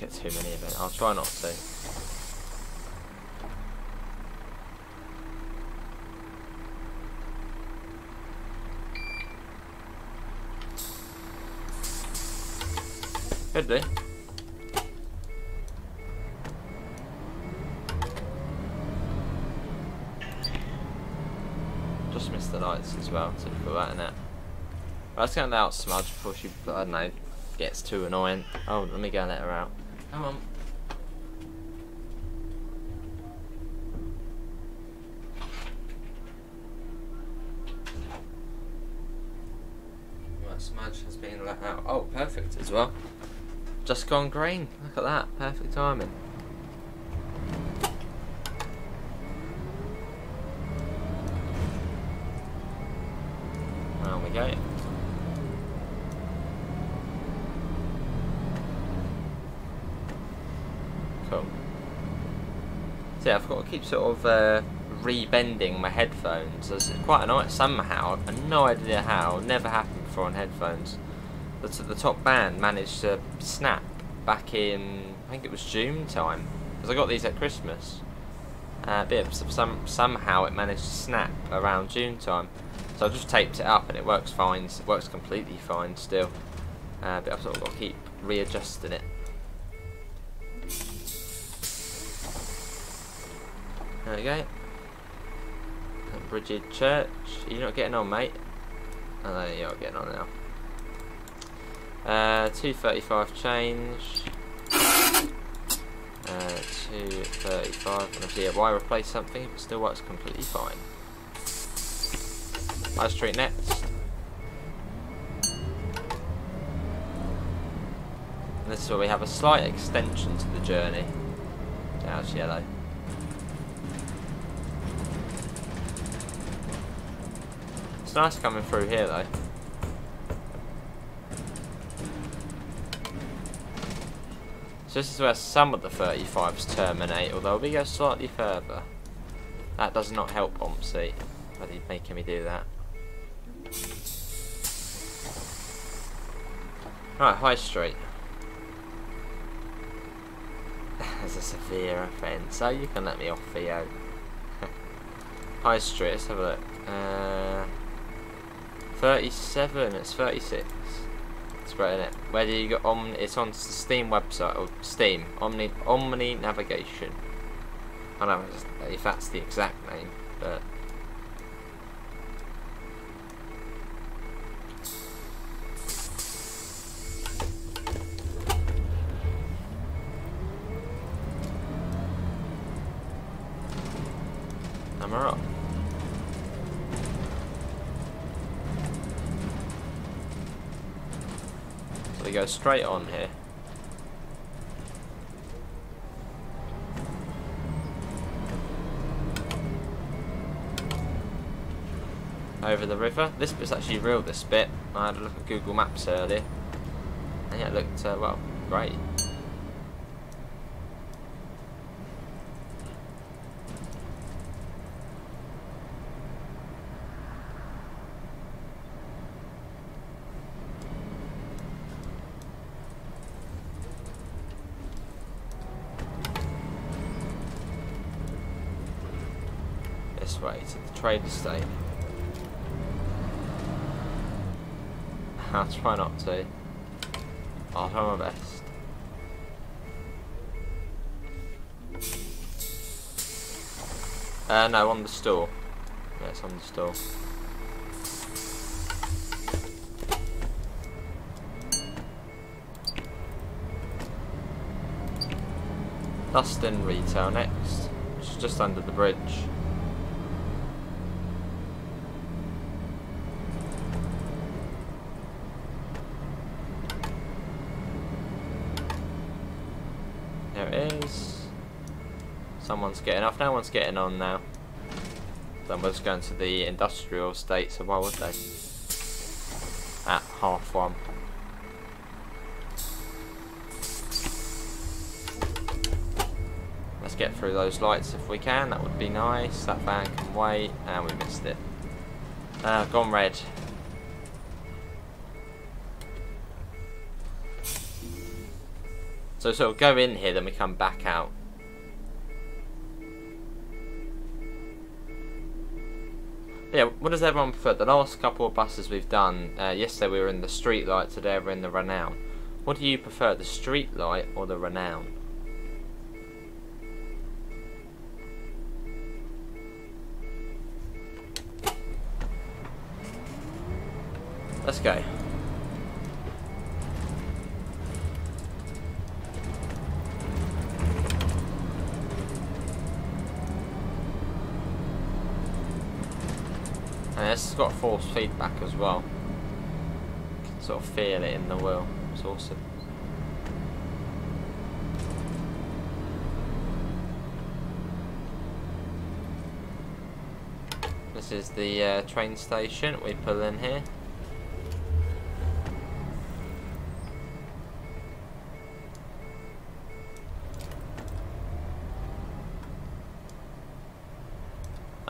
Speaker 1: get too many of it. I'll try not to. Could do. Just missed the lights as well, so put that in it. Let's go out smudge before she, I don't know, gets too annoying. Oh, let me go and let her out. Come on. Right, smudge has been let out. Oh, perfect as well. Just gone green. Look at that. Perfect timing. There we go. Cool. So yeah, I've got to keep sort of uh, rebending my headphones. It's quite a annoying somehow. I have no idea how. Never happened before on headphones. But the top band managed to snap back in, I think it was June time. Because I got these at Christmas. Uh, but some, somehow it managed to snap around June time. So I just taped it up and it works fine. It works completely fine still. Uh, but I've sort of got to keep readjusting it. There we go. Bridget Church. You're not getting on, mate. Oh, no, you're getting on now. Uh, 235 change. Uh, 235. And obviously, yeah, why replace something if it still works completely fine? High Street next. And this is where we have a slight extension to the journey. Now it's yellow. It's nice coming through here though. So this is where some of the 35s terminate, although we go slightly further. That does not help but he's making me do that. Right, High Street. That's a severe offence, so you can let me off, Theo. High Street, let's have a look. Uh, 37, it's 36. It's great, isn't it? Where do you go? Omni, it's on Steam website, or Steam, Omni, Omni Navigation. I don't know if that's the exact name, but... straight on here. Over the river. This bit's actually real, this bit. I had a look at Google Maps earlier. And yeah, it looked, uh, well, great. this to the trade estate. I'll try not to. I'll try my best. Uh, no, on the store. It's on the store. Dustin Retail next, is just under the bridge. Someone's getting off, no one's getting on now. Then we're just going to the industrial estate, so why would they? At half one. Let's get through those lights if we can, that would be nice. That van can wait, and we missed it. Uh, gone red. So sort of go in here, then we come back out. What does everyone prefer? The last couple of buses we've done, uh, yesterday we were in the StreetLite, today we're in the Renown. What do you prefer, the StreetLite or the Renown? Let's go. Got force feedback as well. Sort of feel it in the wheel. It's awesome. This is the uh, train station. We pull in here.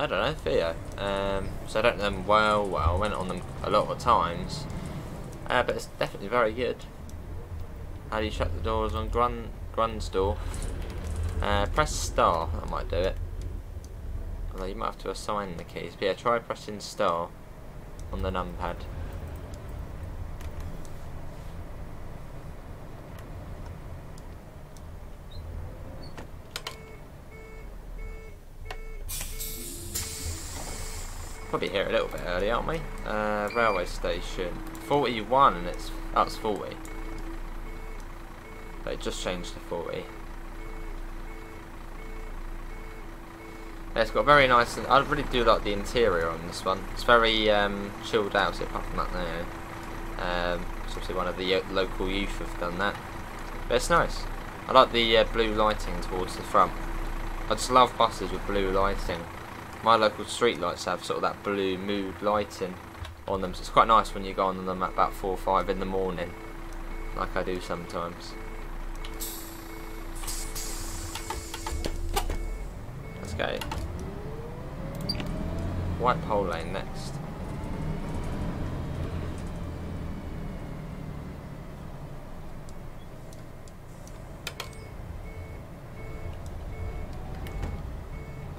Speaker 1: I don't know, Theo. Um, so I don't know them well, well. I went on them a lot of times. Uh, but it's definitely very good. How do you shut the doors on Grun Grun's door? Uh, press star, that might do it. Although you might have to assign the keys. But yeah, try pressing star on the numpad. Probably here a little bit early, aren't we? Uh, railway station. 41 and it's... Oh, it's 40. But it just changed to 40. Yeah, it's got very nice... And I really do like the interior on this one. It's very um, chilled out, apart from that there. Um, it's obviously one of the local youth have done that. But it's nice. I like the uh, blue lighting towards the front. I just love buses with blue lighting my local StreetLites have sort of that blue mood lighting on them so it's quite nice when you go on them at about 4 or 5 in the morning like I do sometimes. Let's go. White pole lane next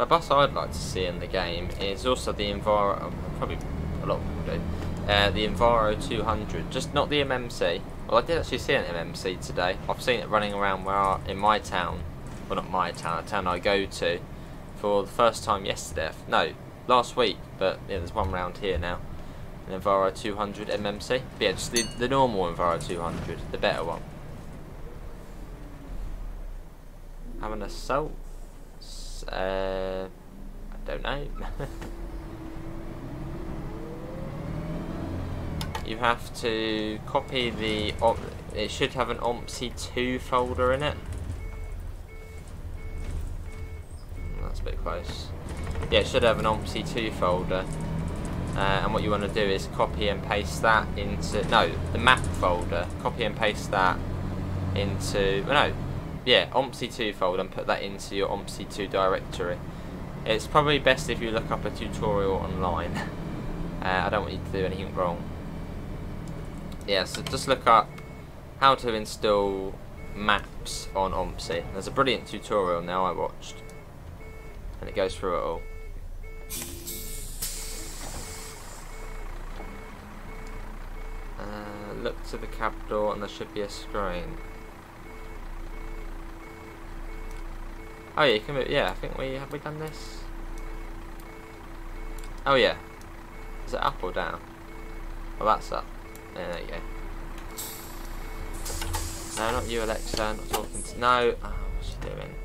Speaker 1: A bus I'd like to see in the game is also the Enviro, uh, probably a lot of people do, uh, the Enviro 200, just not the MMC. Well, I did actually see an MMC today. I've seen it running around where I, in my town, well not my town, a town I go to, for the first time yesterday. No, last week, but yeah, there's one round here now. An Enviro 200 MMC. But yeah, just the, the normal Enviro 200, the better one. Have an assault uh, I don't know. you have to copy the... It should have an OMSI2 folder in it. That's a bit close. Yeah, it should have an OMSI2 folder. Uh, and what you want to do is copy and paste that into... No, the map folder. Copy and paste that into... No, yeah, OMSI2 folder and put that into your OMSI2 directory. It's probably best if you look up a tutorial online. uh, I don't want you to do anything wrong. Yeah, so just look up how to install maps on OMSI. There's a brilliant tutorial now I watched. And it goes through it all. Uh, look to the cab door and there should be a screen. Oh yeah, you can move, yeah, I think we, have we done this? Oh yeah. Is it up or down? Oh, that's up. Yeah, there you go. No, not you, Alexa. I'm not talking to. No. Oh, what's she doing?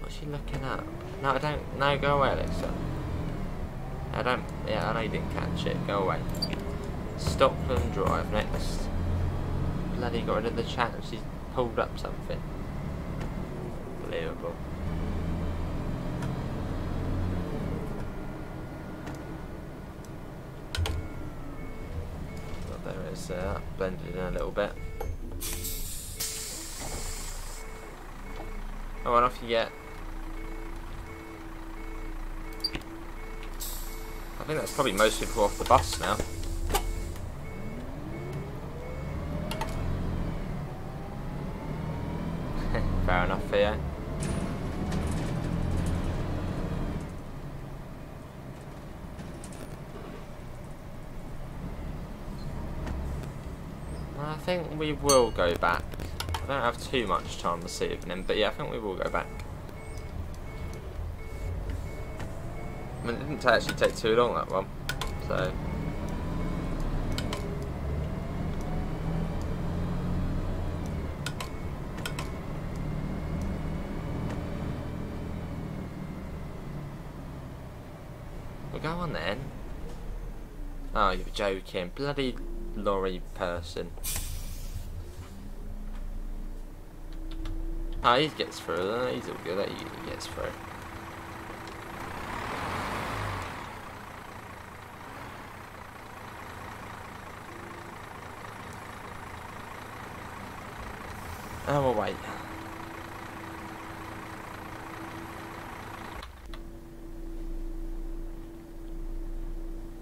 Speaker 1: What's she looking at? No, I don't. No, go away, Alexa. I don't. Yeah, I know you didn't catch it. Go away. Stockland Drive next. Bloody got rid of the chat she's pulled up something. Unbelievable. Uh, blended in a little bit. Oh, and off you get. I think that's probably most people off the bus now. We will go back. I don't have too much time this evening, but yeah, I think we will go back. I mean, it didn't actually take too long, that one. So... Go on then. Oh, you're joking. Bloody lorry person. Ah, he gets through. He's all good. He gets through. Oh, wait.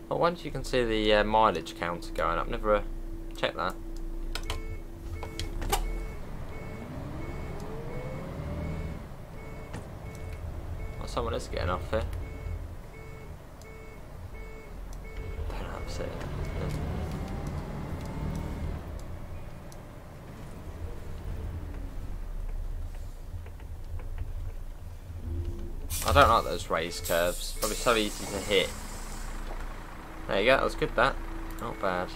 Speaker 1: Well, once you can see the uh, mileage counter going up, never uh, checked that. Someone is getting off here. Don't upset. I don't like those raised curves. Probably so easy to hit. There you go, that was good that. Not bad.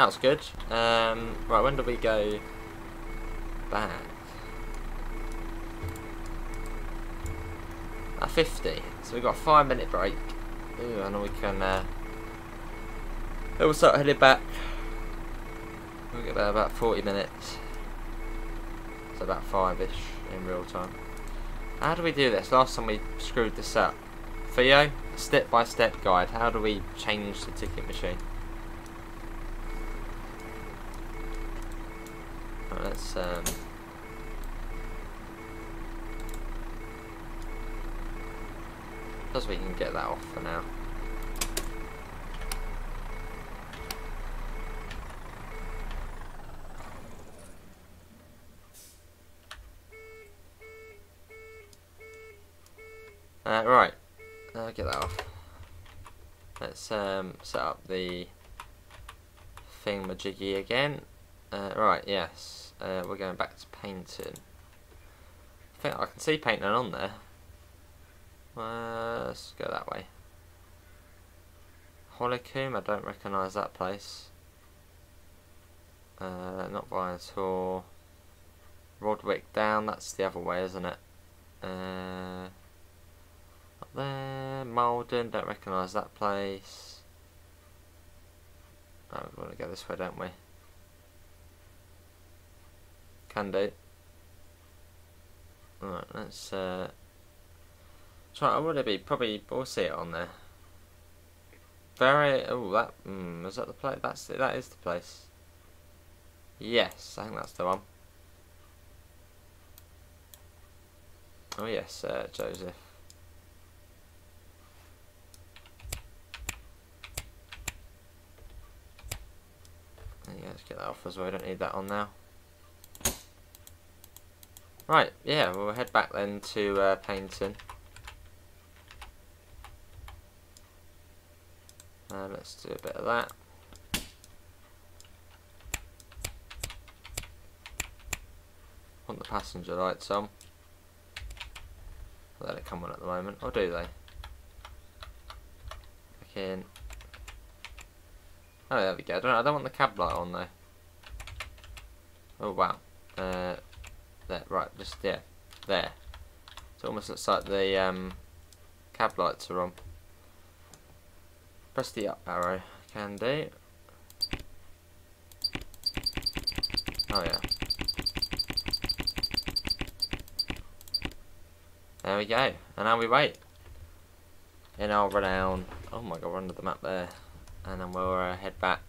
Speaker 1: That was good. Um, right, when do we go back? At 50. So we've got a five minute break. Ooh, and we can uh, we'll start heading back. We'll get there about 40 minutes. So about five-ish in real time. How do we do this? Last time we screwed this up. Theo, step-by-step -step guide. How do we change the ticket machine? Because we can get that off for now. Uh, right, uh, get that off. Let's um, set up the thingamajiggy again. Uh, right, yes, uh, we're going back to Paignton. I think I can see Paignton on there. Let's go that way. Hollycombe, I don't recognise that place. Uh, not Viator. Rodwick down, that's the other way, isn't it? Uh, there. Malden, don't recognise that place. Oh, we want to go this way, don't we? Can do. Alright, let's uh try what would it be? Probably we'll see it on there. Very oh that mm, is that the place that's it that is the place. Yes, I think that's the one. Oh yes, uh, Joseph. Yeah, let's get that off as well. We don't need that on now. Right, yeah, we'll head back then to uh, Paignton. Uh, let's do a bit of that. Want the passenger lights on. Let it come on at the moment, or do they? Back in. Oh, there we go. I don't, I don't want the cab light on though. Oh wow. Uh, there, right, just yeah, there. It almost looks like the um, cab lights are on. Press the up arrow. Can do. Oh yeah. There we go. And now we wait. In our Renown. Oh my god, we're under the map there and then we'll uh, head back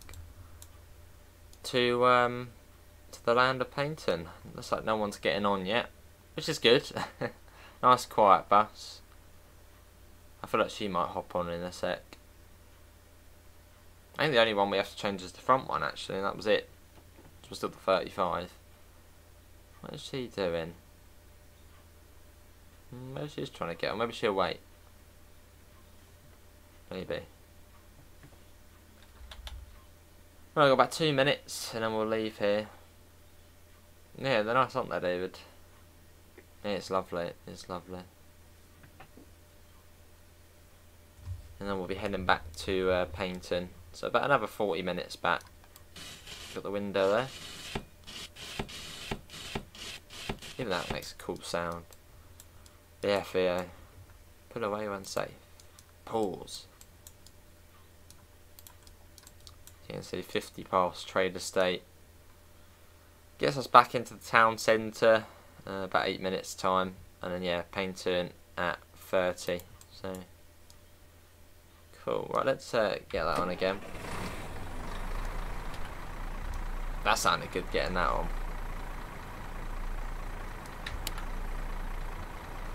Speaker 1: to um, to the land of Paignton. Looks like no one's getting on yet, which is good. nice quiet bus. I feel like she might hop on in a sec. I think the only one we have to change is the front one actually, and that was it. We're still the 35. What is she doing? Hmm, maybe she's trying to get on. Maybe she'll wait. Maybe. Right, I've got about two minutes and then we'll leave here. Yeah, they're nice, aren't they, David? Yeah, it's lovely. It's lovely. And then we'll be heading back to uh, Paignton. So about another 40 minutes back. Got the window there. Even that makes a cool sound. Yeah, Theo. Pull away when safe. Pause. You can see 50 past trade estate. Gets us back into the town centre. Uh, about 8 minutes time. And then yeah, Paignton at 30. So cool. Right, let's uh, get that on again. That sounded good getting that on.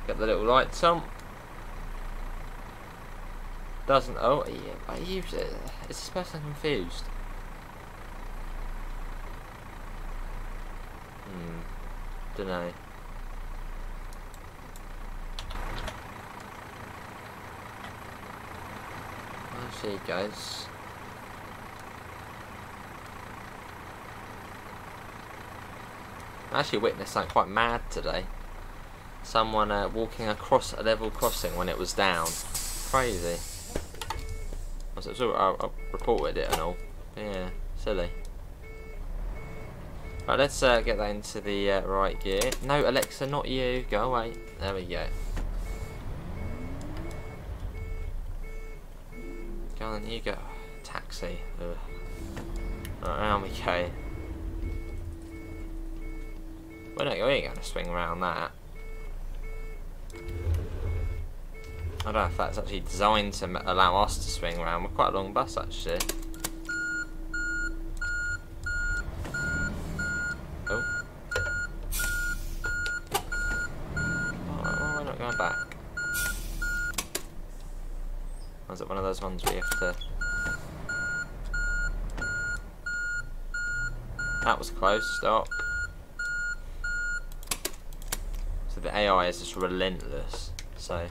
Speaker 1: Get the little lights on. Doesn't. Oh, yeah, I use it. Is this person confused? Hmm. Don't see, guys. I actually witnessed something quite mad today someone uh, walking across a level crossing when it was down. Crazy. I, I, I reported it and all. Yeah, silly. Right, let's uh, get that into the uh, right gear. No, Alexa, not you. Go away. There we go. Go on, you go. Taxi. There we go. We're not going to swing around that. I don't know if that's actually designed to allow us to swing around. We're quite a long bus actually. Oh. Oh, we're not going back. Or is it one of those ones you have to... That was close, stop. So the AI is just relentless, so...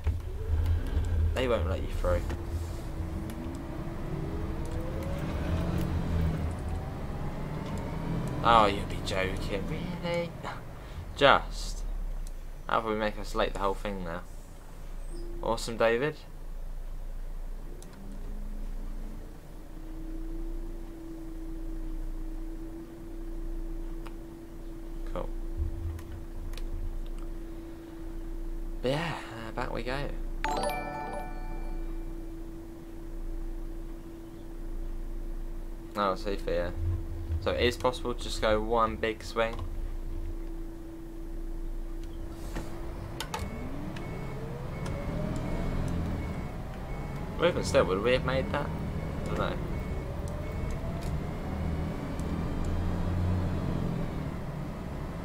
Speaker 1: They won't let you through. Oh, you'd be joking. Really? Just. How will we make us late the whole thing now? Awesome, David. Cool. But yeah, uh, back we go. Oh, see, fair. So it is possible to just go one big swing. Or even still, would we have made that? I don't know.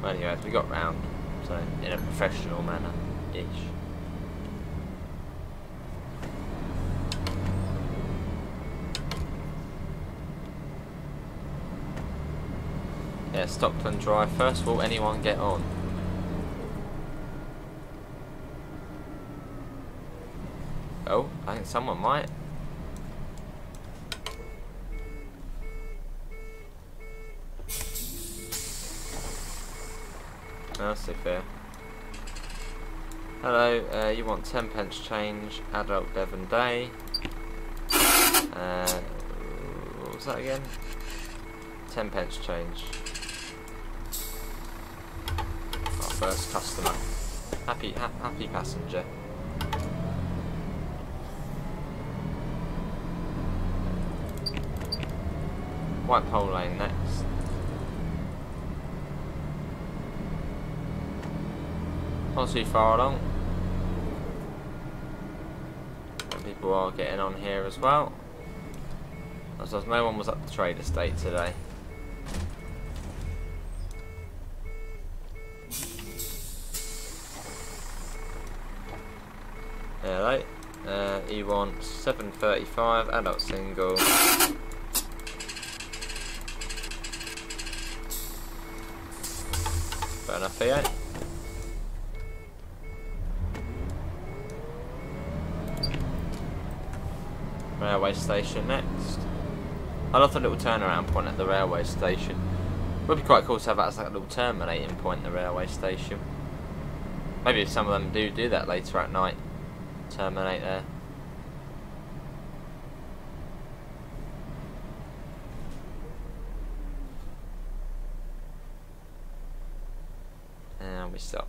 Speaker 1: Well, anyway, we got round, so in a professional manner-ish. Yeah, Stockton Drive. First, will anyone get on? Oh, I think someone might. That's so fair. Hello, uh, you want 10 pence change, adult Devon Day. Uh, what was that again? 10 pence change. First customer. Happy, ha happy passenger. White pole lane next. Not too far along. People are getting on here as well. As no one was at the trade estate today. 735 adult single. Fair enough, here. railway station next. I love the little turnaround point at the railway station. Would be quite cool to have that as like a little terminating point in the railway station. Maybe if some of them do do that later at night. Terminate there. We stop.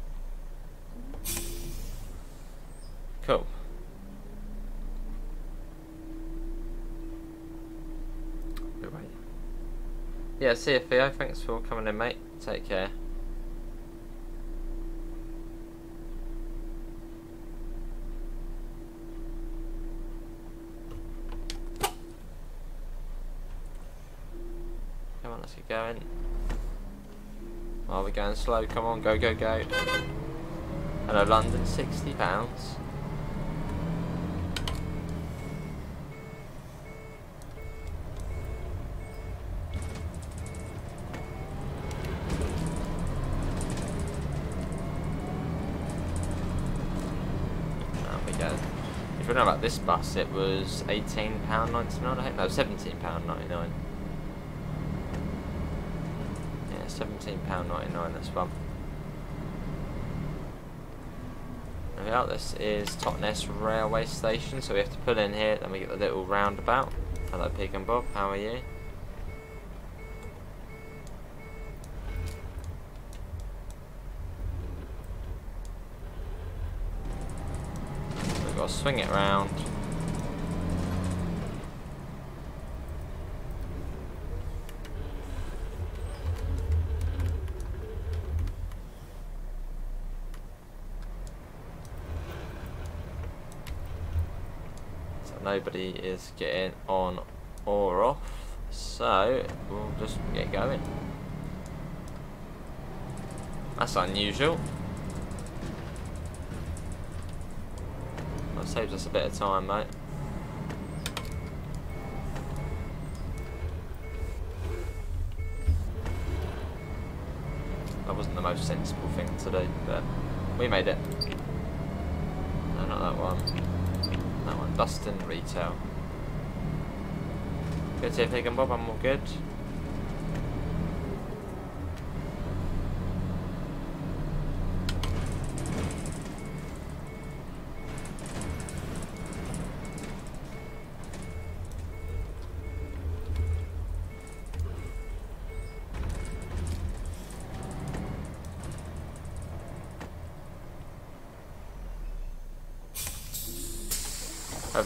Speaker 1: Cool. Yeah, see you Theo, thanks for coming in mate. Take care. Come on, let's get going. Are we going slow? Come on, go, go, go. Hello London, £60. If you know about this bus, it was £18.99, I think, no, £17.99. Yeah, £17.99, this one. There this is Totnes Railway Station, so we have to pull in here, then we get the little roundabout. Hello Pig and Bob, how are you? We've got to swing it round. So nobody is getting on or off, so we'll just get going. That's unusual. That saves us a bit of time, mate. That wasn't the most sensible thing to do, but we made it. No, not that one. Dustin Retail. Good see you, Bob, I'm all good.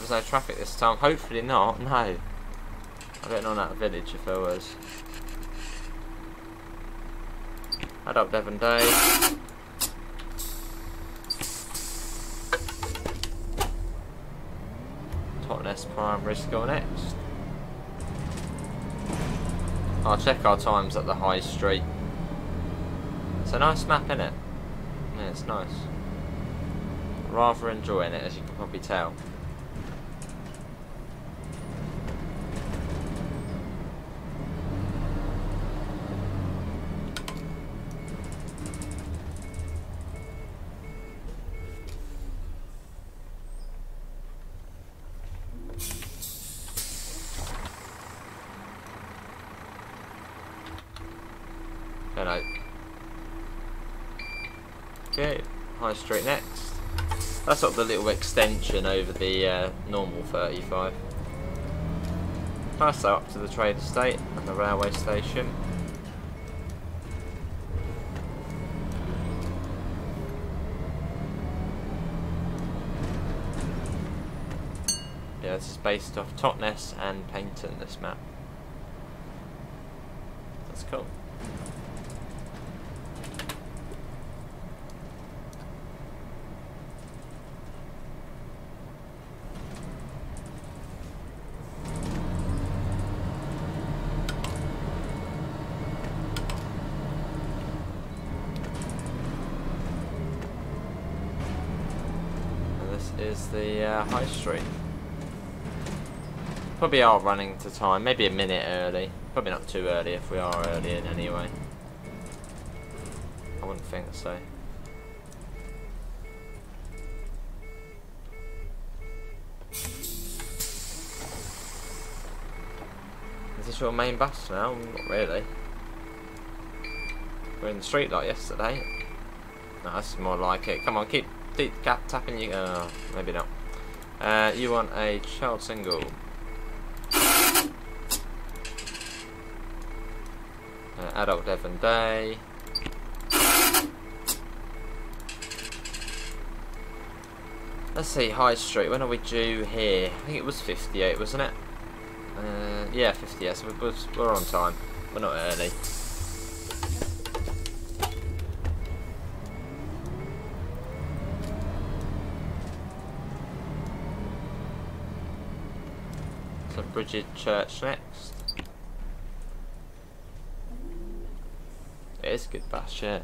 Speaker 1: No traffic this time. Hopefully not. No. I don't know that village if there was. Head up Devon Day. Totnes Primary School next. I'll check our times at the High Street. It's a nice map, isn't it? Yeah, it's nice. Rather enjoying it, as you can probably tell. Hello. Okay, High Street next. That's sort the little extension over the uh, normal 35. Nice up to the trade estate and the railway station. Yeah, this is based off Totnes and Paignton, this map. That's cool. is the uh, high street. Probably are running to time, maybe a minute early. Probably not too early if we are early in anyway. I wouldn't think so. Is this your main bus now? Not really. We're in the StreetLite yesterday. No, that's more like it. Come on, keep, keep tapping you. Oh, maybe not. Uh, you want a child single. Adult Devon Day. Let's see, High Street. When are we due here? I think it was 58, wasn't it? Uh, yeah, 58. So we're, we're on time. We're not early. So Bridget Church next. It is a good bus, yeah.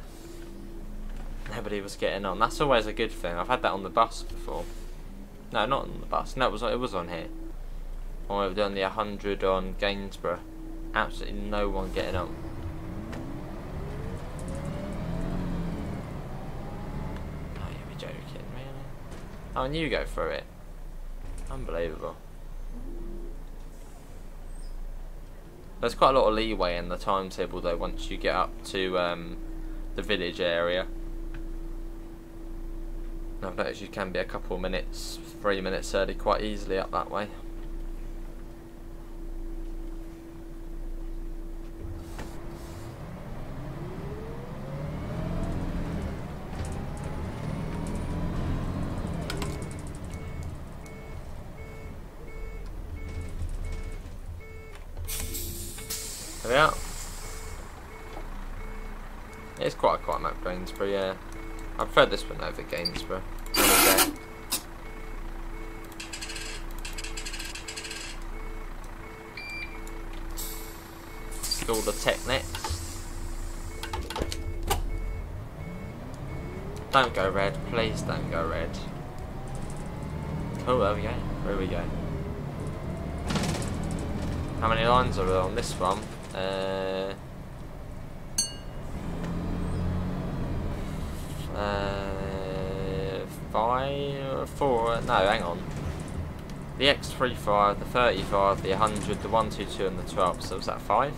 Speaker 1: Nobody was getting on. That's always a good thing. I've had that on the bus before. No, not on the bus. No, it was it was on here. When we've done the 100 on Gainsborough. Absolutely no one getting on. Oh, you're joking, really? Oh, and you go through it. Unbelievable. There's quite a lot of leeway in the timetable though once you get up to um, the village area. I've noticed you can be a couple of minutes, three minutes early quite easily up that way. Yeah. I prefer this one over Gainsborough. School of Tech next. Don't go red, please don't go red. Oh, there we go, there we go. How many lines are there on this one? Uh, five, four, no, hang on. The X35, the 35, the 100, the 122 and the 12, so was that five?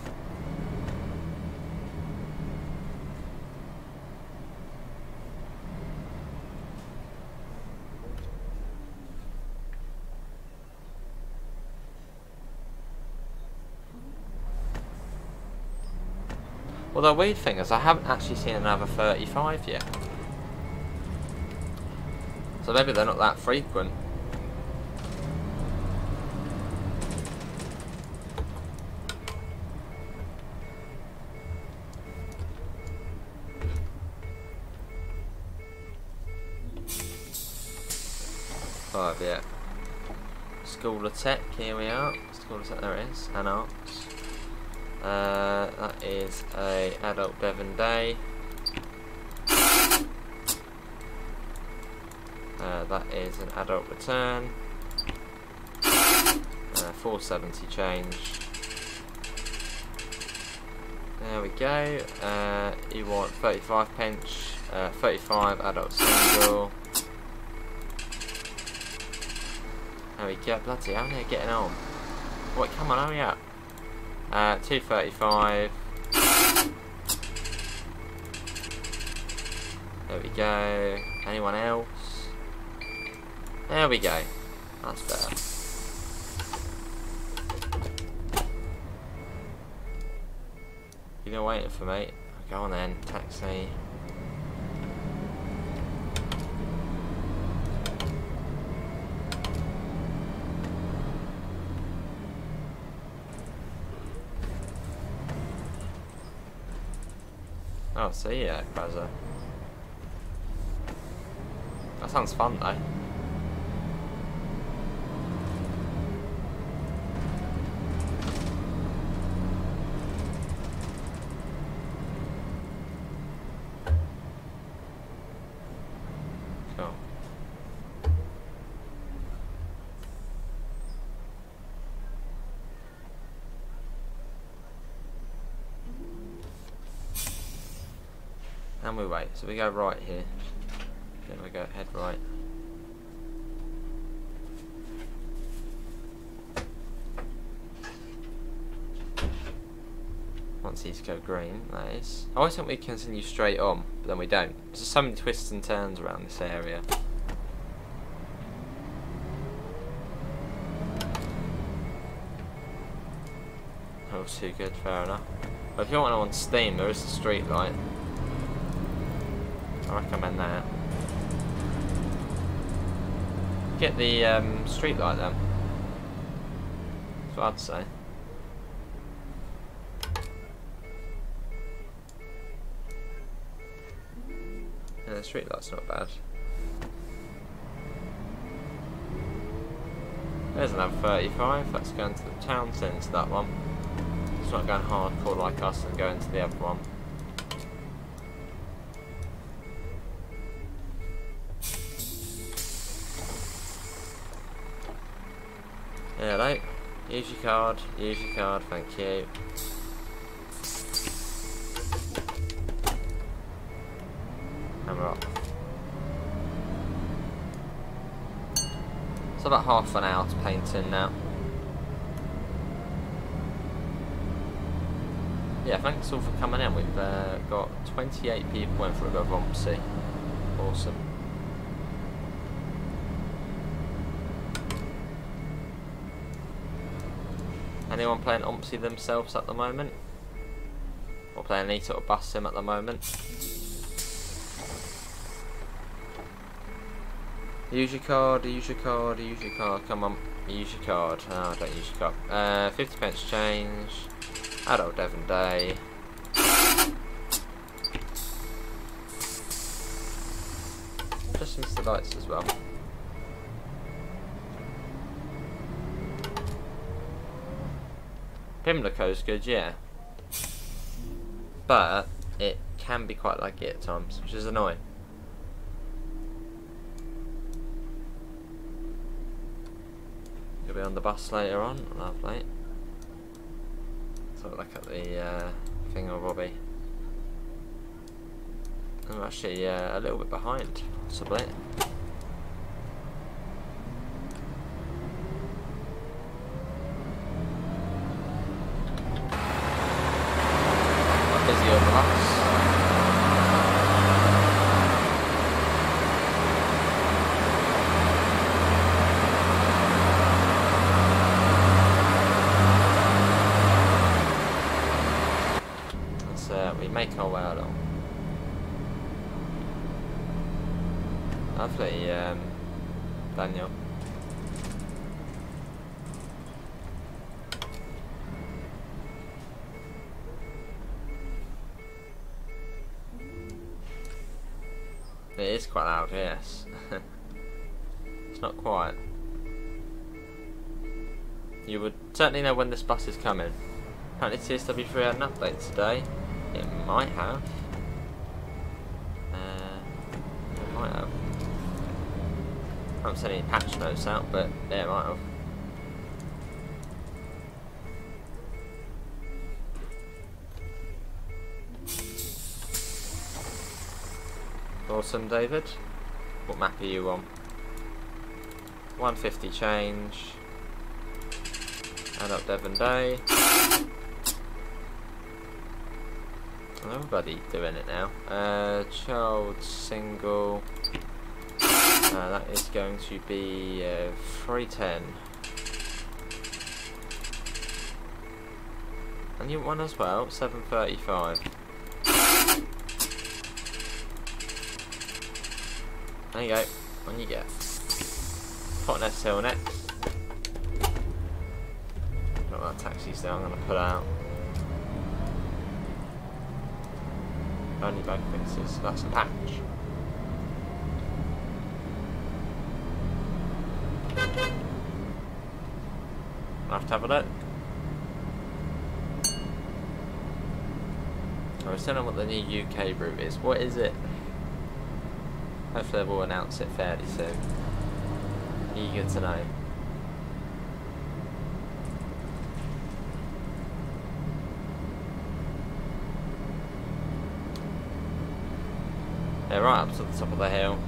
Speaker 1: Well, the weird thing is I haven't actually seen another 35 yet. So maybe they're not that frequent. Five, yeah. School of Tech, here we are. School of Tech, there it is. And Arts. Uh, that is a adult Devon Day. Uh, that is an adult return. Uh, 470 change. There we go. Uh, you want 35 pence, uh, 35 adult single. There we go. Bloody hell, they're getting on. Wait, come on, hurry up. Uh, 235. There we go. Anyone else? There we go. That's better. Been waiting for me. Go on then, taxi. Oh, see ya, Buzzer. That sounds fun though. Cool. And we wait. So we go right here. Then we go head right. once these go green, that is. I always think we continue straight on, but then we don't. There's so many twists and turns around this area. Oh, too good, fair enough. But if you want one on Steam, there is a StreetLite. Recommend that. Get the um, StreetLite then. That's what I'd say. Yeah, the StreetLite's not bad. There's another 35, that's going to the town centre, that one. It's not going hardcore like us and going to the other one. Use your card. Use your card. Thank you. And we're off. It's about half an hour to Paignton now. Yeah, thanks all for coming in. We've uh, got 28 people went for a bit of Rompsey. Awesome. Anyone playing OMSI themselves at the moment? Or playing any sort of bus sim at the moment? Use your card, use your card, use your card, come on, use your card. Oh, don't use your card. Uh, 50 pence change. Adult Devon Day. Pimlico's good, yeah. But it can be quite laggy at times, which is annoying. You'll be on the bus later on, lovely. A look at the uh, thing of Robbie. I'm actually uh, a little bit behind, possibly. busy on the bus. Let's, uh, we make our way along. Lovely, um, Daniel. It is quite loud, yes. it's not quiet. You would certainly know when this bus is coming. Apparently TSW3 had an update today. It might have. Uh, it might have. I haven't sent any patch notes out, but yeah, it might have. Awesome, David. What map are you on? 150 change. Up Devon Day. Everybody doing it now. Uh, child single. Uh, that is going to be uh, 310. And you one as well, 735. There you go. On you get. Totnes Hill next. That taxi's there I'm gonna put out. Only bag fixes, that's a patch. I'll have to have a look. I was telling what the new UK route is. What is it? Hopefully they will announce it fairly soon. Eager to know. Right up to the top of the hill.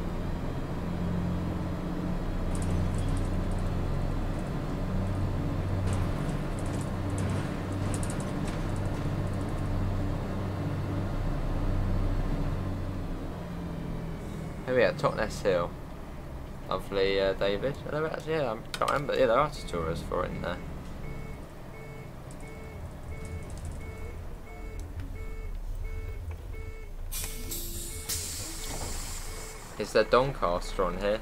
Speaker 1: Here we are, Totnes Hill. Lovely, uh, David. Are there, yeah, I can't remember. Yeah, there are tutorials for it in there. Is there Doncaster on here?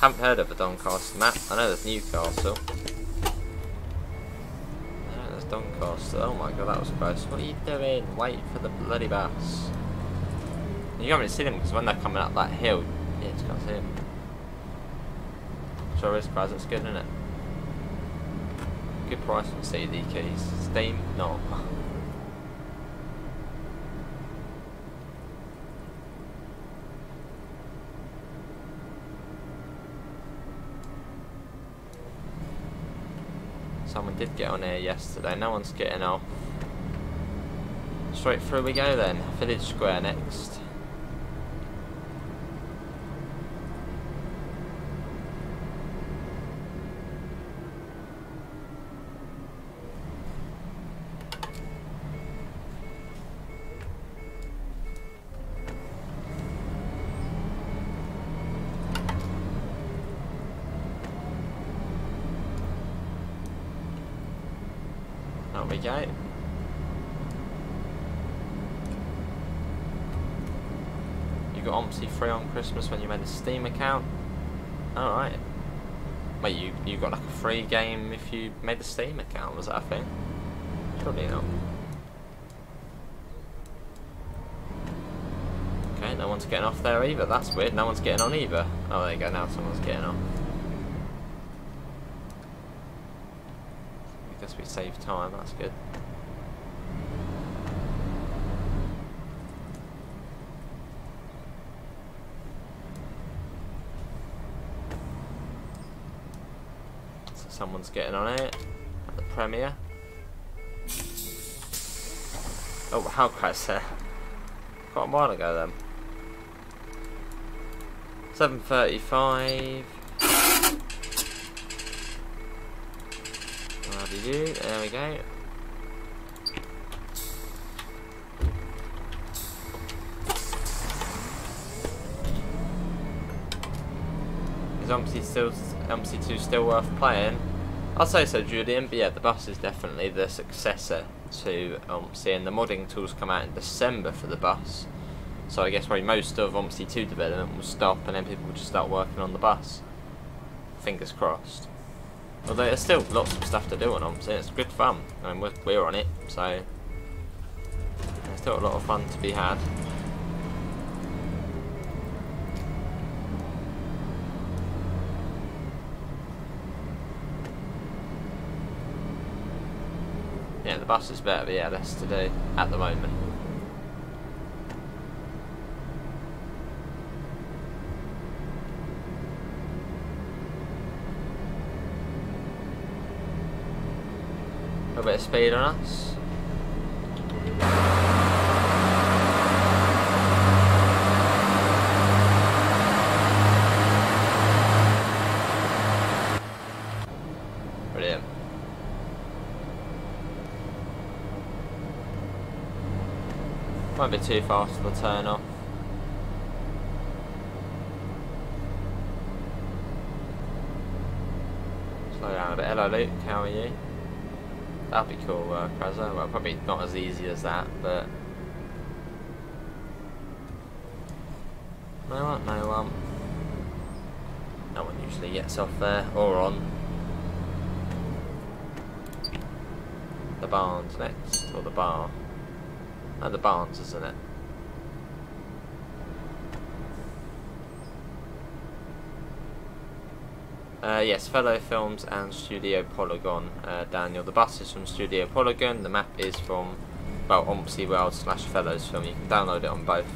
Speaker 1: Haven't heard of a Doncaster map. I know there's Newcastle. No, there's Doncaster. Oh my god, that was close. What are you doing? Wait for the bloody bus. You haven't seen them because when they're coming up that hill, yeah, just can't see them. Sure is. That's good, isn't it? Good price for CD keys. Steam, not. Someone did get on here yesterday. No one's getting off. Straight through we go then. Village Square next. You got OMSI free on Christmas when you made a Steam account? Alright. Wait, you, you got like a free game if you made a Steam account, was that a thing? Surely not. Okay, no one's getting off there either, that's weird, no one's getting on either. Oh, there you go, now someone's getting on. I guess we save time, that's good. So someone's getting on it at the premiere. Oh, how crash there? Quite a while ago then. 7.35. do? There we go. Is OMSI still OMSI 2 still worth playing? I'd say so, Julian, but yeah, the bus is definitely the successor to OMSI, and the modding tools come out in December for the bus. So I guess probably most of OMSI 2 development will stop, and then people will just start working on the bus. Fingers crossed. Although there's still lots of stuff to do on OMSI, it's good fun. I mean, we're, we're on it, so there's still a lot of fun to be had. Yeah, the bus is better, but yeah, less to do at the moment. A bit of speed on us. Won't be too fast for the turn off. Slow down a bit. Hello Luke, how are you? That'd be cool, uh. Well, probably not as easy as that, but... No one, no one. No one usually gets off there, or on. The barn's next, or the bar. No, the barn's, isn't it? Uh, yes, Fellow Films and Studio Polygon, uh, Daniel. The bus is from Studio Polygon, the map is from, well, OMSI World slash Fellows Film. You can download it on both.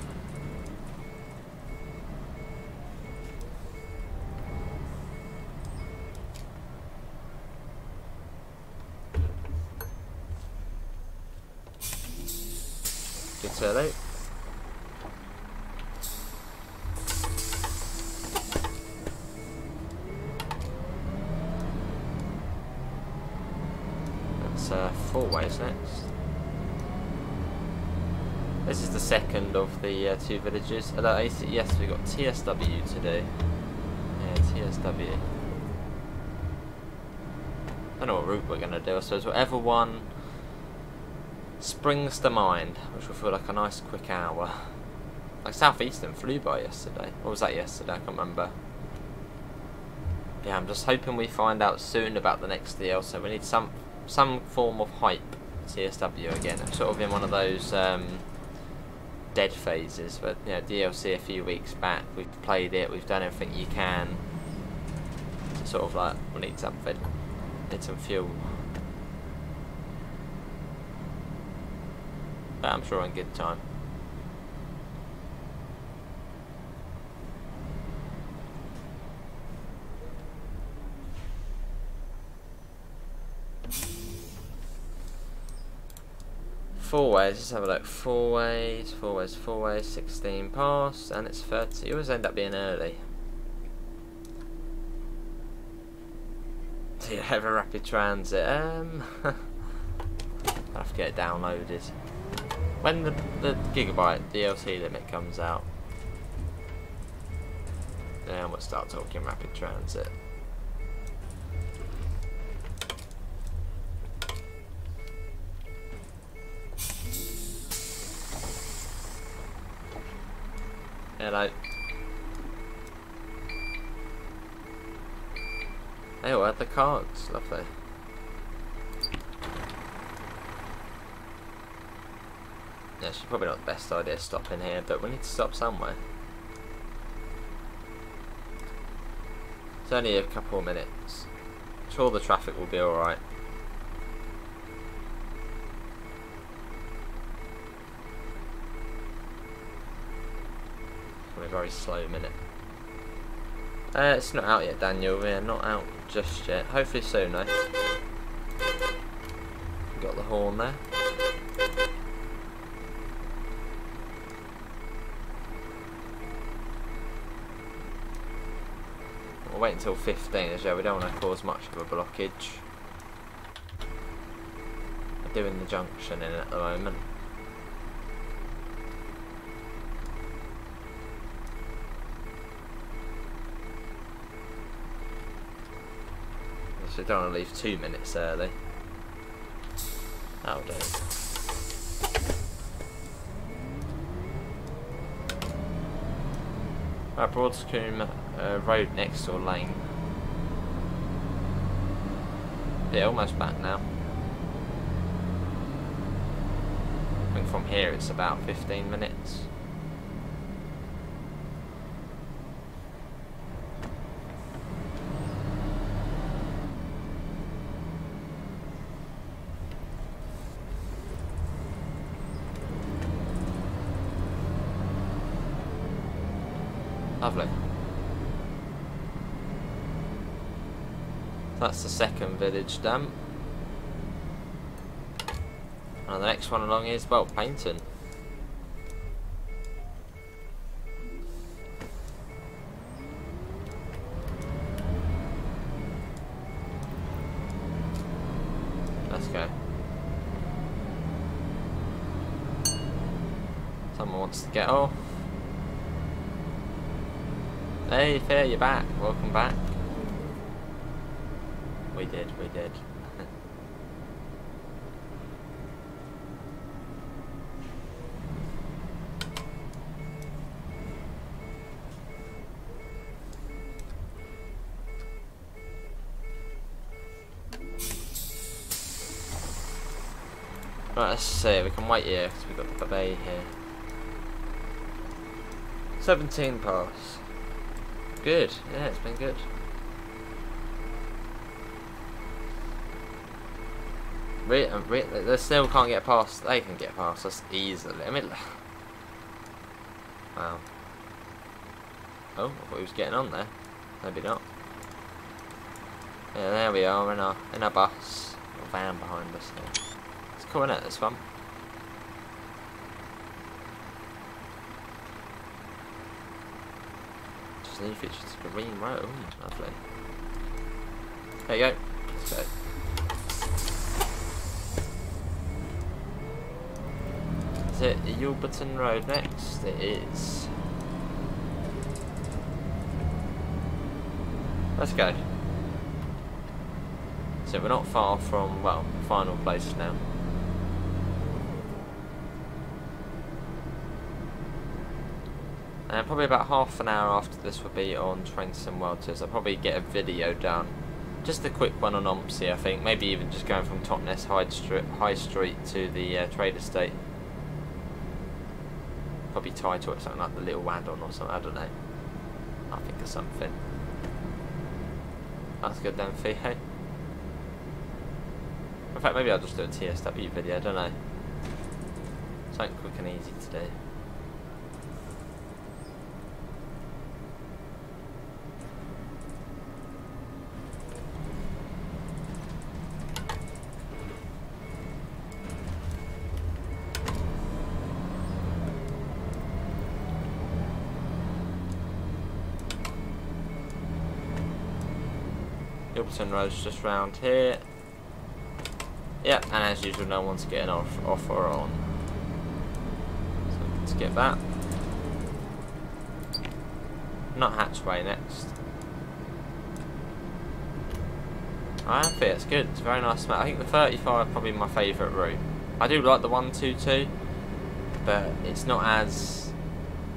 Speaker 1: Two villages. Uh, AC, yes, we've got TSW today. Yeah, TSW. I don't know what route we're going to do. I suppose whatever one springs to mind, which will feel like a nice quick hour. Like Southeastern flew by yesterday. What was that yesterday? I can't remember. Yeah, I'm just hoping we find out soon about the next deal. So We need some some form of hype TSW again. I'm sort of in one of those um, dead phases, but know, DLC a few weeks back, we've played it, we've done everything you can. Sort of like, we need something. Need some fuel. But I'm sure in good time. Four ways, let's have a look. Four ways, four ways, four ways, 16 past, and it's 30. You always end up being early. Do you have a rapid transit? Um, I have to get it downloaded. When the, the gigabyte DLC limit comes out, then we'll start talking rapid transit. Hello. Hey, what are the cards? Lovely. Yeah, it's probably not the best idea stopping here, but we need to stop somewhere. It's only a couple of minutes. I'm sure the traffic will be alright. Very slow minute. Uh, it's not out yet, Daniel. We're not out just yet. Hopefully soon, though. Got the horn there. We'll wait until 15 as well. We don't want to cause much of a blockage. We're doing the junction in at the moment. So don't want to leave two minutes early. That'll do. Right, Broadscombe uh, Road next door lane. Yeah, almost back now. I think from here it's about 15 minutes. Lovely. That's the second village done. And the next one along is, well, Paignton. Let's go. Someone wants to get off. Hey, Fair, you're back. Welcome back. We did, we did. Right, let's see, we can wait here because we've got the bay here. 17 pass. Good, yeah, it's been good. Re uh, re they still can't get past, they can get past us easily. I mean, wow. Oh, I thought he was getting on there. Maybe not. Yeah, there we are in our in our bus. A van behind us. There. It's cool, it, this one? new features to green road. Lovely. There you go. Let's go. It Yalberton Road next? It is. Let's go. So we're not far from, well, final place now. And probably about half an hour after this will be on Train Sim World Tours. I'll probably get a video done. Just a quick one on OMSI, I think. Maybe even just going from Totnes High Street, High Street to the uh, trade estate. Probably tied to it something like the Little Waddon or something. I don't know. I think of something. That's good then, Fee. In fact, maybe I'll just do a TSW video. I don't know. Something quick and easy to do. Road's just round here. Yep, and as usual, no one's getting off, off or on. So let's get that. Not Hatchway next. I think it's good. It's very nice smell. I think the 35 is probably my favourite route. I do like the 122, but it's not as...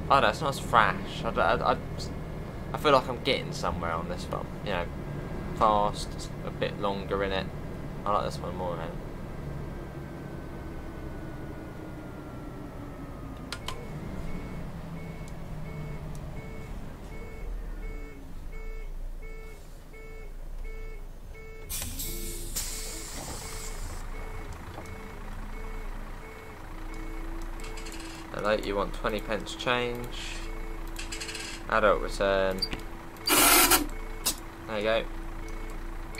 Speaker 1: I don't know, it's not as fresh. I, I, I, I feel like I'm getting somewhere on this one. You know, fast, a bit longer in it. I like this one more now. Hello, you want 20 pence change. Adult return. There you go.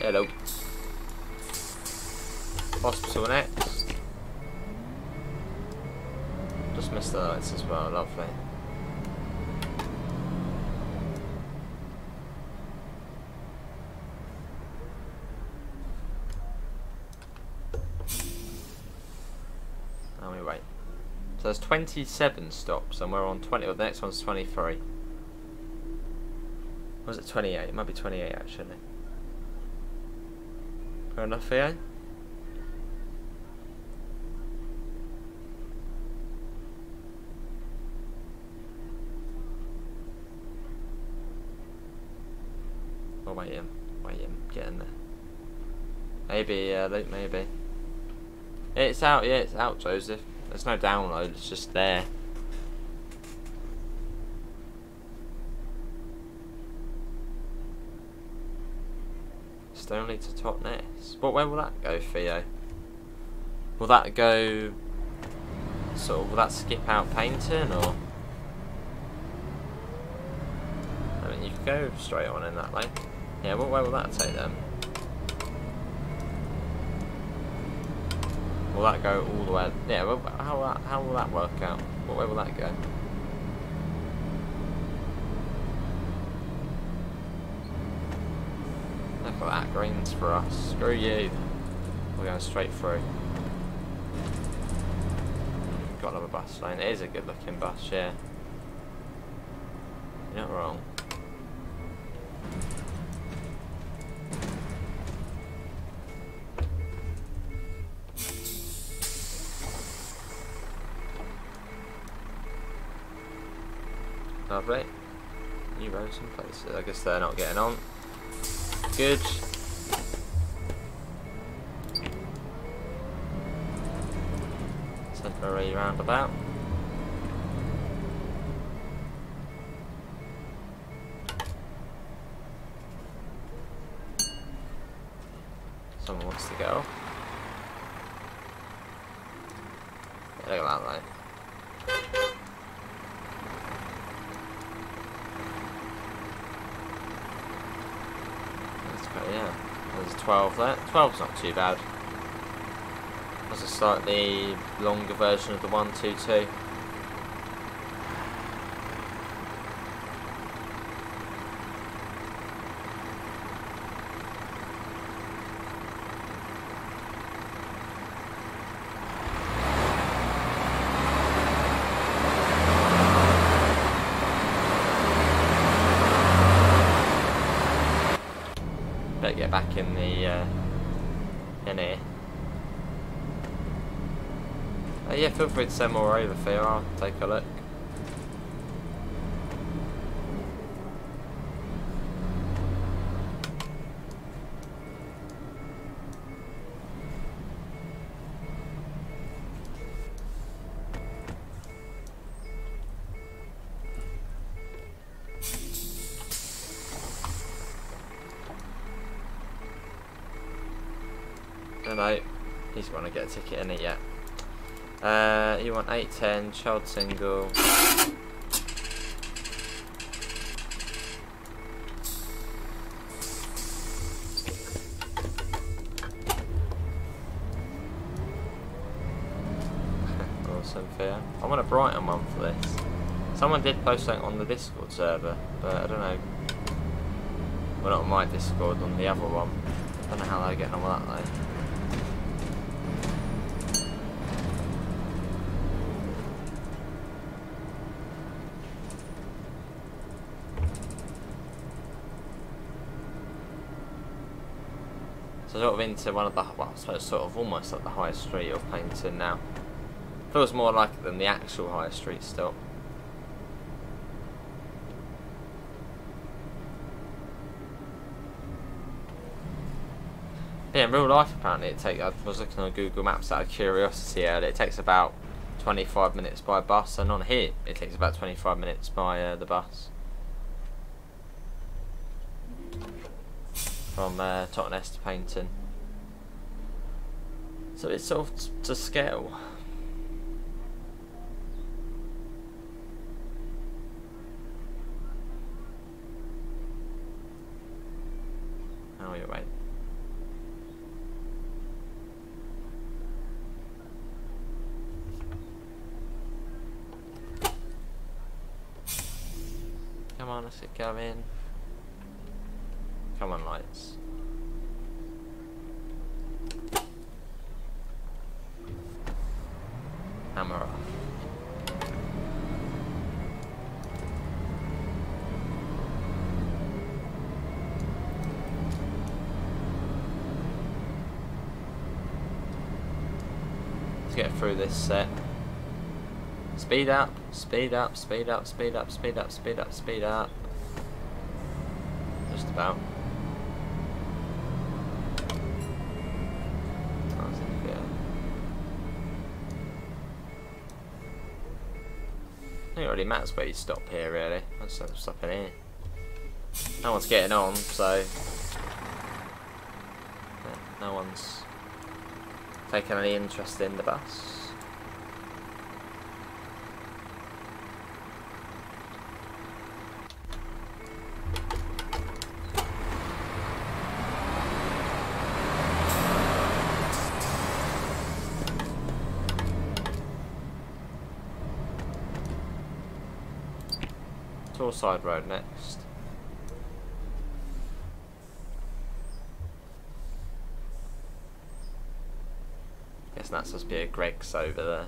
Speaker 1: Hello. Hospital next. Just missed the lights as well, lovely. Now we wait. So there's 27 stops and we're on 20, well the next one's 23. was it 28? It might be 28 actually. Fair enough, yeah? Oh, wait him. Wait him. Get in there. Maybe, yeah, Luke, maybe. It's out, yeah, it's out, Joseph. There's no download, it's just there. only to Totnes. But where will that go, Theo? Will that go... Sort of, will that skip out Paignton, or...? I mean, you could go straight on in that way. Yeah, well, where will that take them? Will that go all the way... Yeah, well, how, how will that work out? where will that go? Look at that, greens for us. Screw you. We're going straight through. Got another bus lane. It is a good looking bus, yeah. You're not wrong. Lovely. New roads and places. I guess they're not getting on good. Temporary roundabout. Someone wants to go. Yeah, look at that light. yeah, there's 12 there. 12's not too bad. A slightly longer version of the 122. to get back in the uh, in here. Uh, yeah, feel free to send more over, Theo. I'll take a look. No, no, he's going to get a ticket in it 10 Chao and Go. fair. I want a Brighton one for this. Someone did post something on the Discord server, but I don't know. Well, not on my Discord, on the other one. I don't know how they're getting on with that though. Into one of the, well, sort of almost like the high street of Paignton now. Feels more like it than the actual high street still. Yeah, in real life apparently it takes, I was looking on Google Maps out of curiosity earlier, it takes about 25 minutes by bus and on here it takes about 25 minutes by uh, the bus. From uh, Totnes to Paignton. So it's sort of to scale. How are you, mate? Come on, let's get going. Come on, lights. Hammer off. Get through this set. Speed up, speed up, speed up, speed up, speed up, speed up, speed up. Just about. I think it already matters where you stop here, really. I just have to stop in here. No one's getting on, so. No one's taking any interest in the bus. Torside Road next. Guess that's supposed to be a Greggs over there.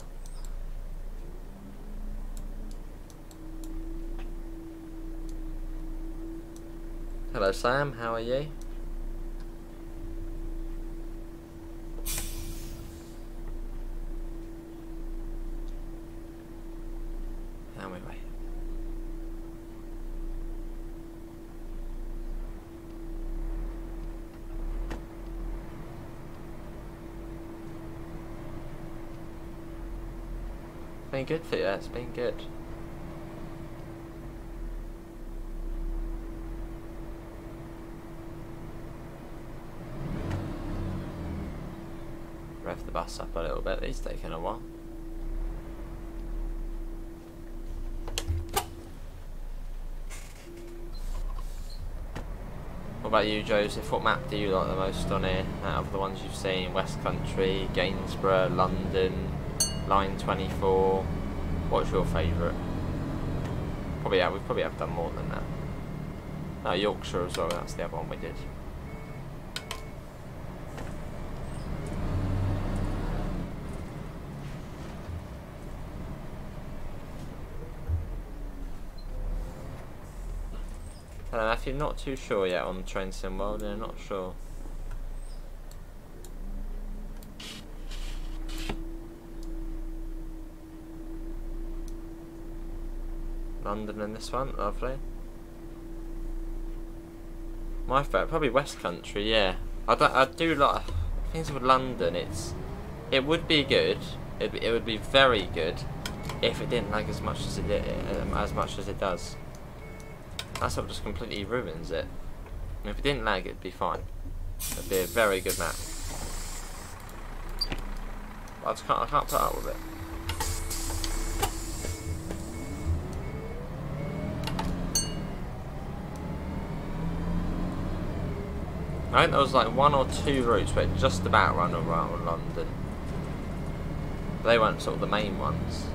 Speaker 1: Hello Sam, how are you? How we wait? Been good for you, it's been good. Rev the bus up a little bit, these taking a while. What about you, Joseph? What map do you like the most on here out of the ones you've seen? West Country, Gainsborough, London, Line 24. What's your favourite? Probably yeah, we probably have done more than that. No, Yorkshire as well. That's the other one we did. Hello Matthew, not too sure yet on Train Sim World, yeah, not sure. London in this one, lovely. My favourite, probably West Country, yeah. I, do, I do like things with London. It's it would be good. It it would be very good if it didn't lag as much as it did, um, as much as it does. That's what just completely ruins it. If it didn't lag, it'd be fine. It'd be a very good map. I just can't I can't put up with it. I think there was like one or two routes where it just about ran around London. They weren't sort of the main ones.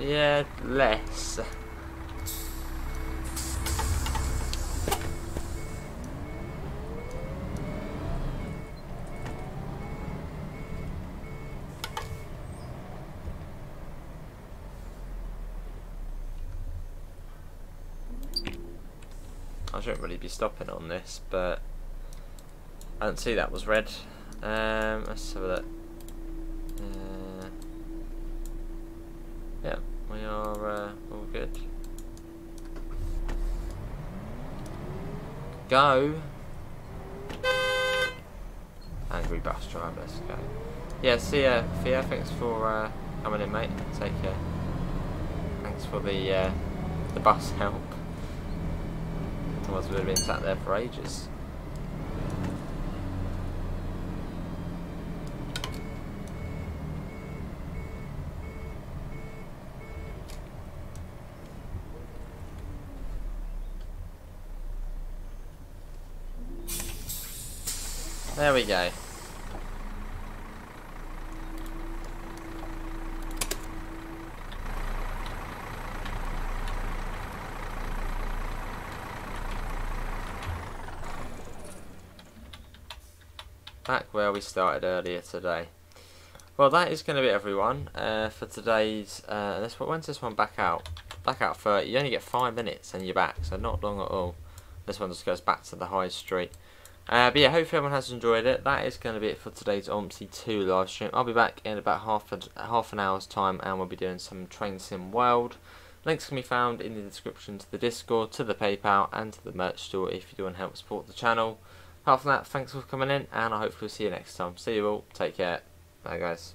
Speaker 1: Yeah, less. Be stopping on this, but I didn't see that was red. Um, let's have a look. Uh, yeah, we are uh, all good. Go! Angry bus driver, let's go. Yeah, see ya, Thea, thanks for uh, coming in mate, take care. Thanks for the, uh, the bus help. We would have been sat there for ages. There we go. back where we started earlier today. Well, that is going to be everyone uh, for today's. Uh, this when's this one back out? Back out 30. You only get five minutes and you're back, so not long at all. This one just goes back to the high street. Uh, but yeah, hopefully everyone has enjoyed it. That is going to be it for today's OMSI 2 live stream. I'll be back in about half a, half an hour's time and we'll be doing some Train Sim World. Links can be found in the description to the Discord, to the PayPal and to the merch store if you do want to help support the channel. Apart from that, thanks for coming in, and I hope we'll see you next time. See you all. Take care. Bye, guys.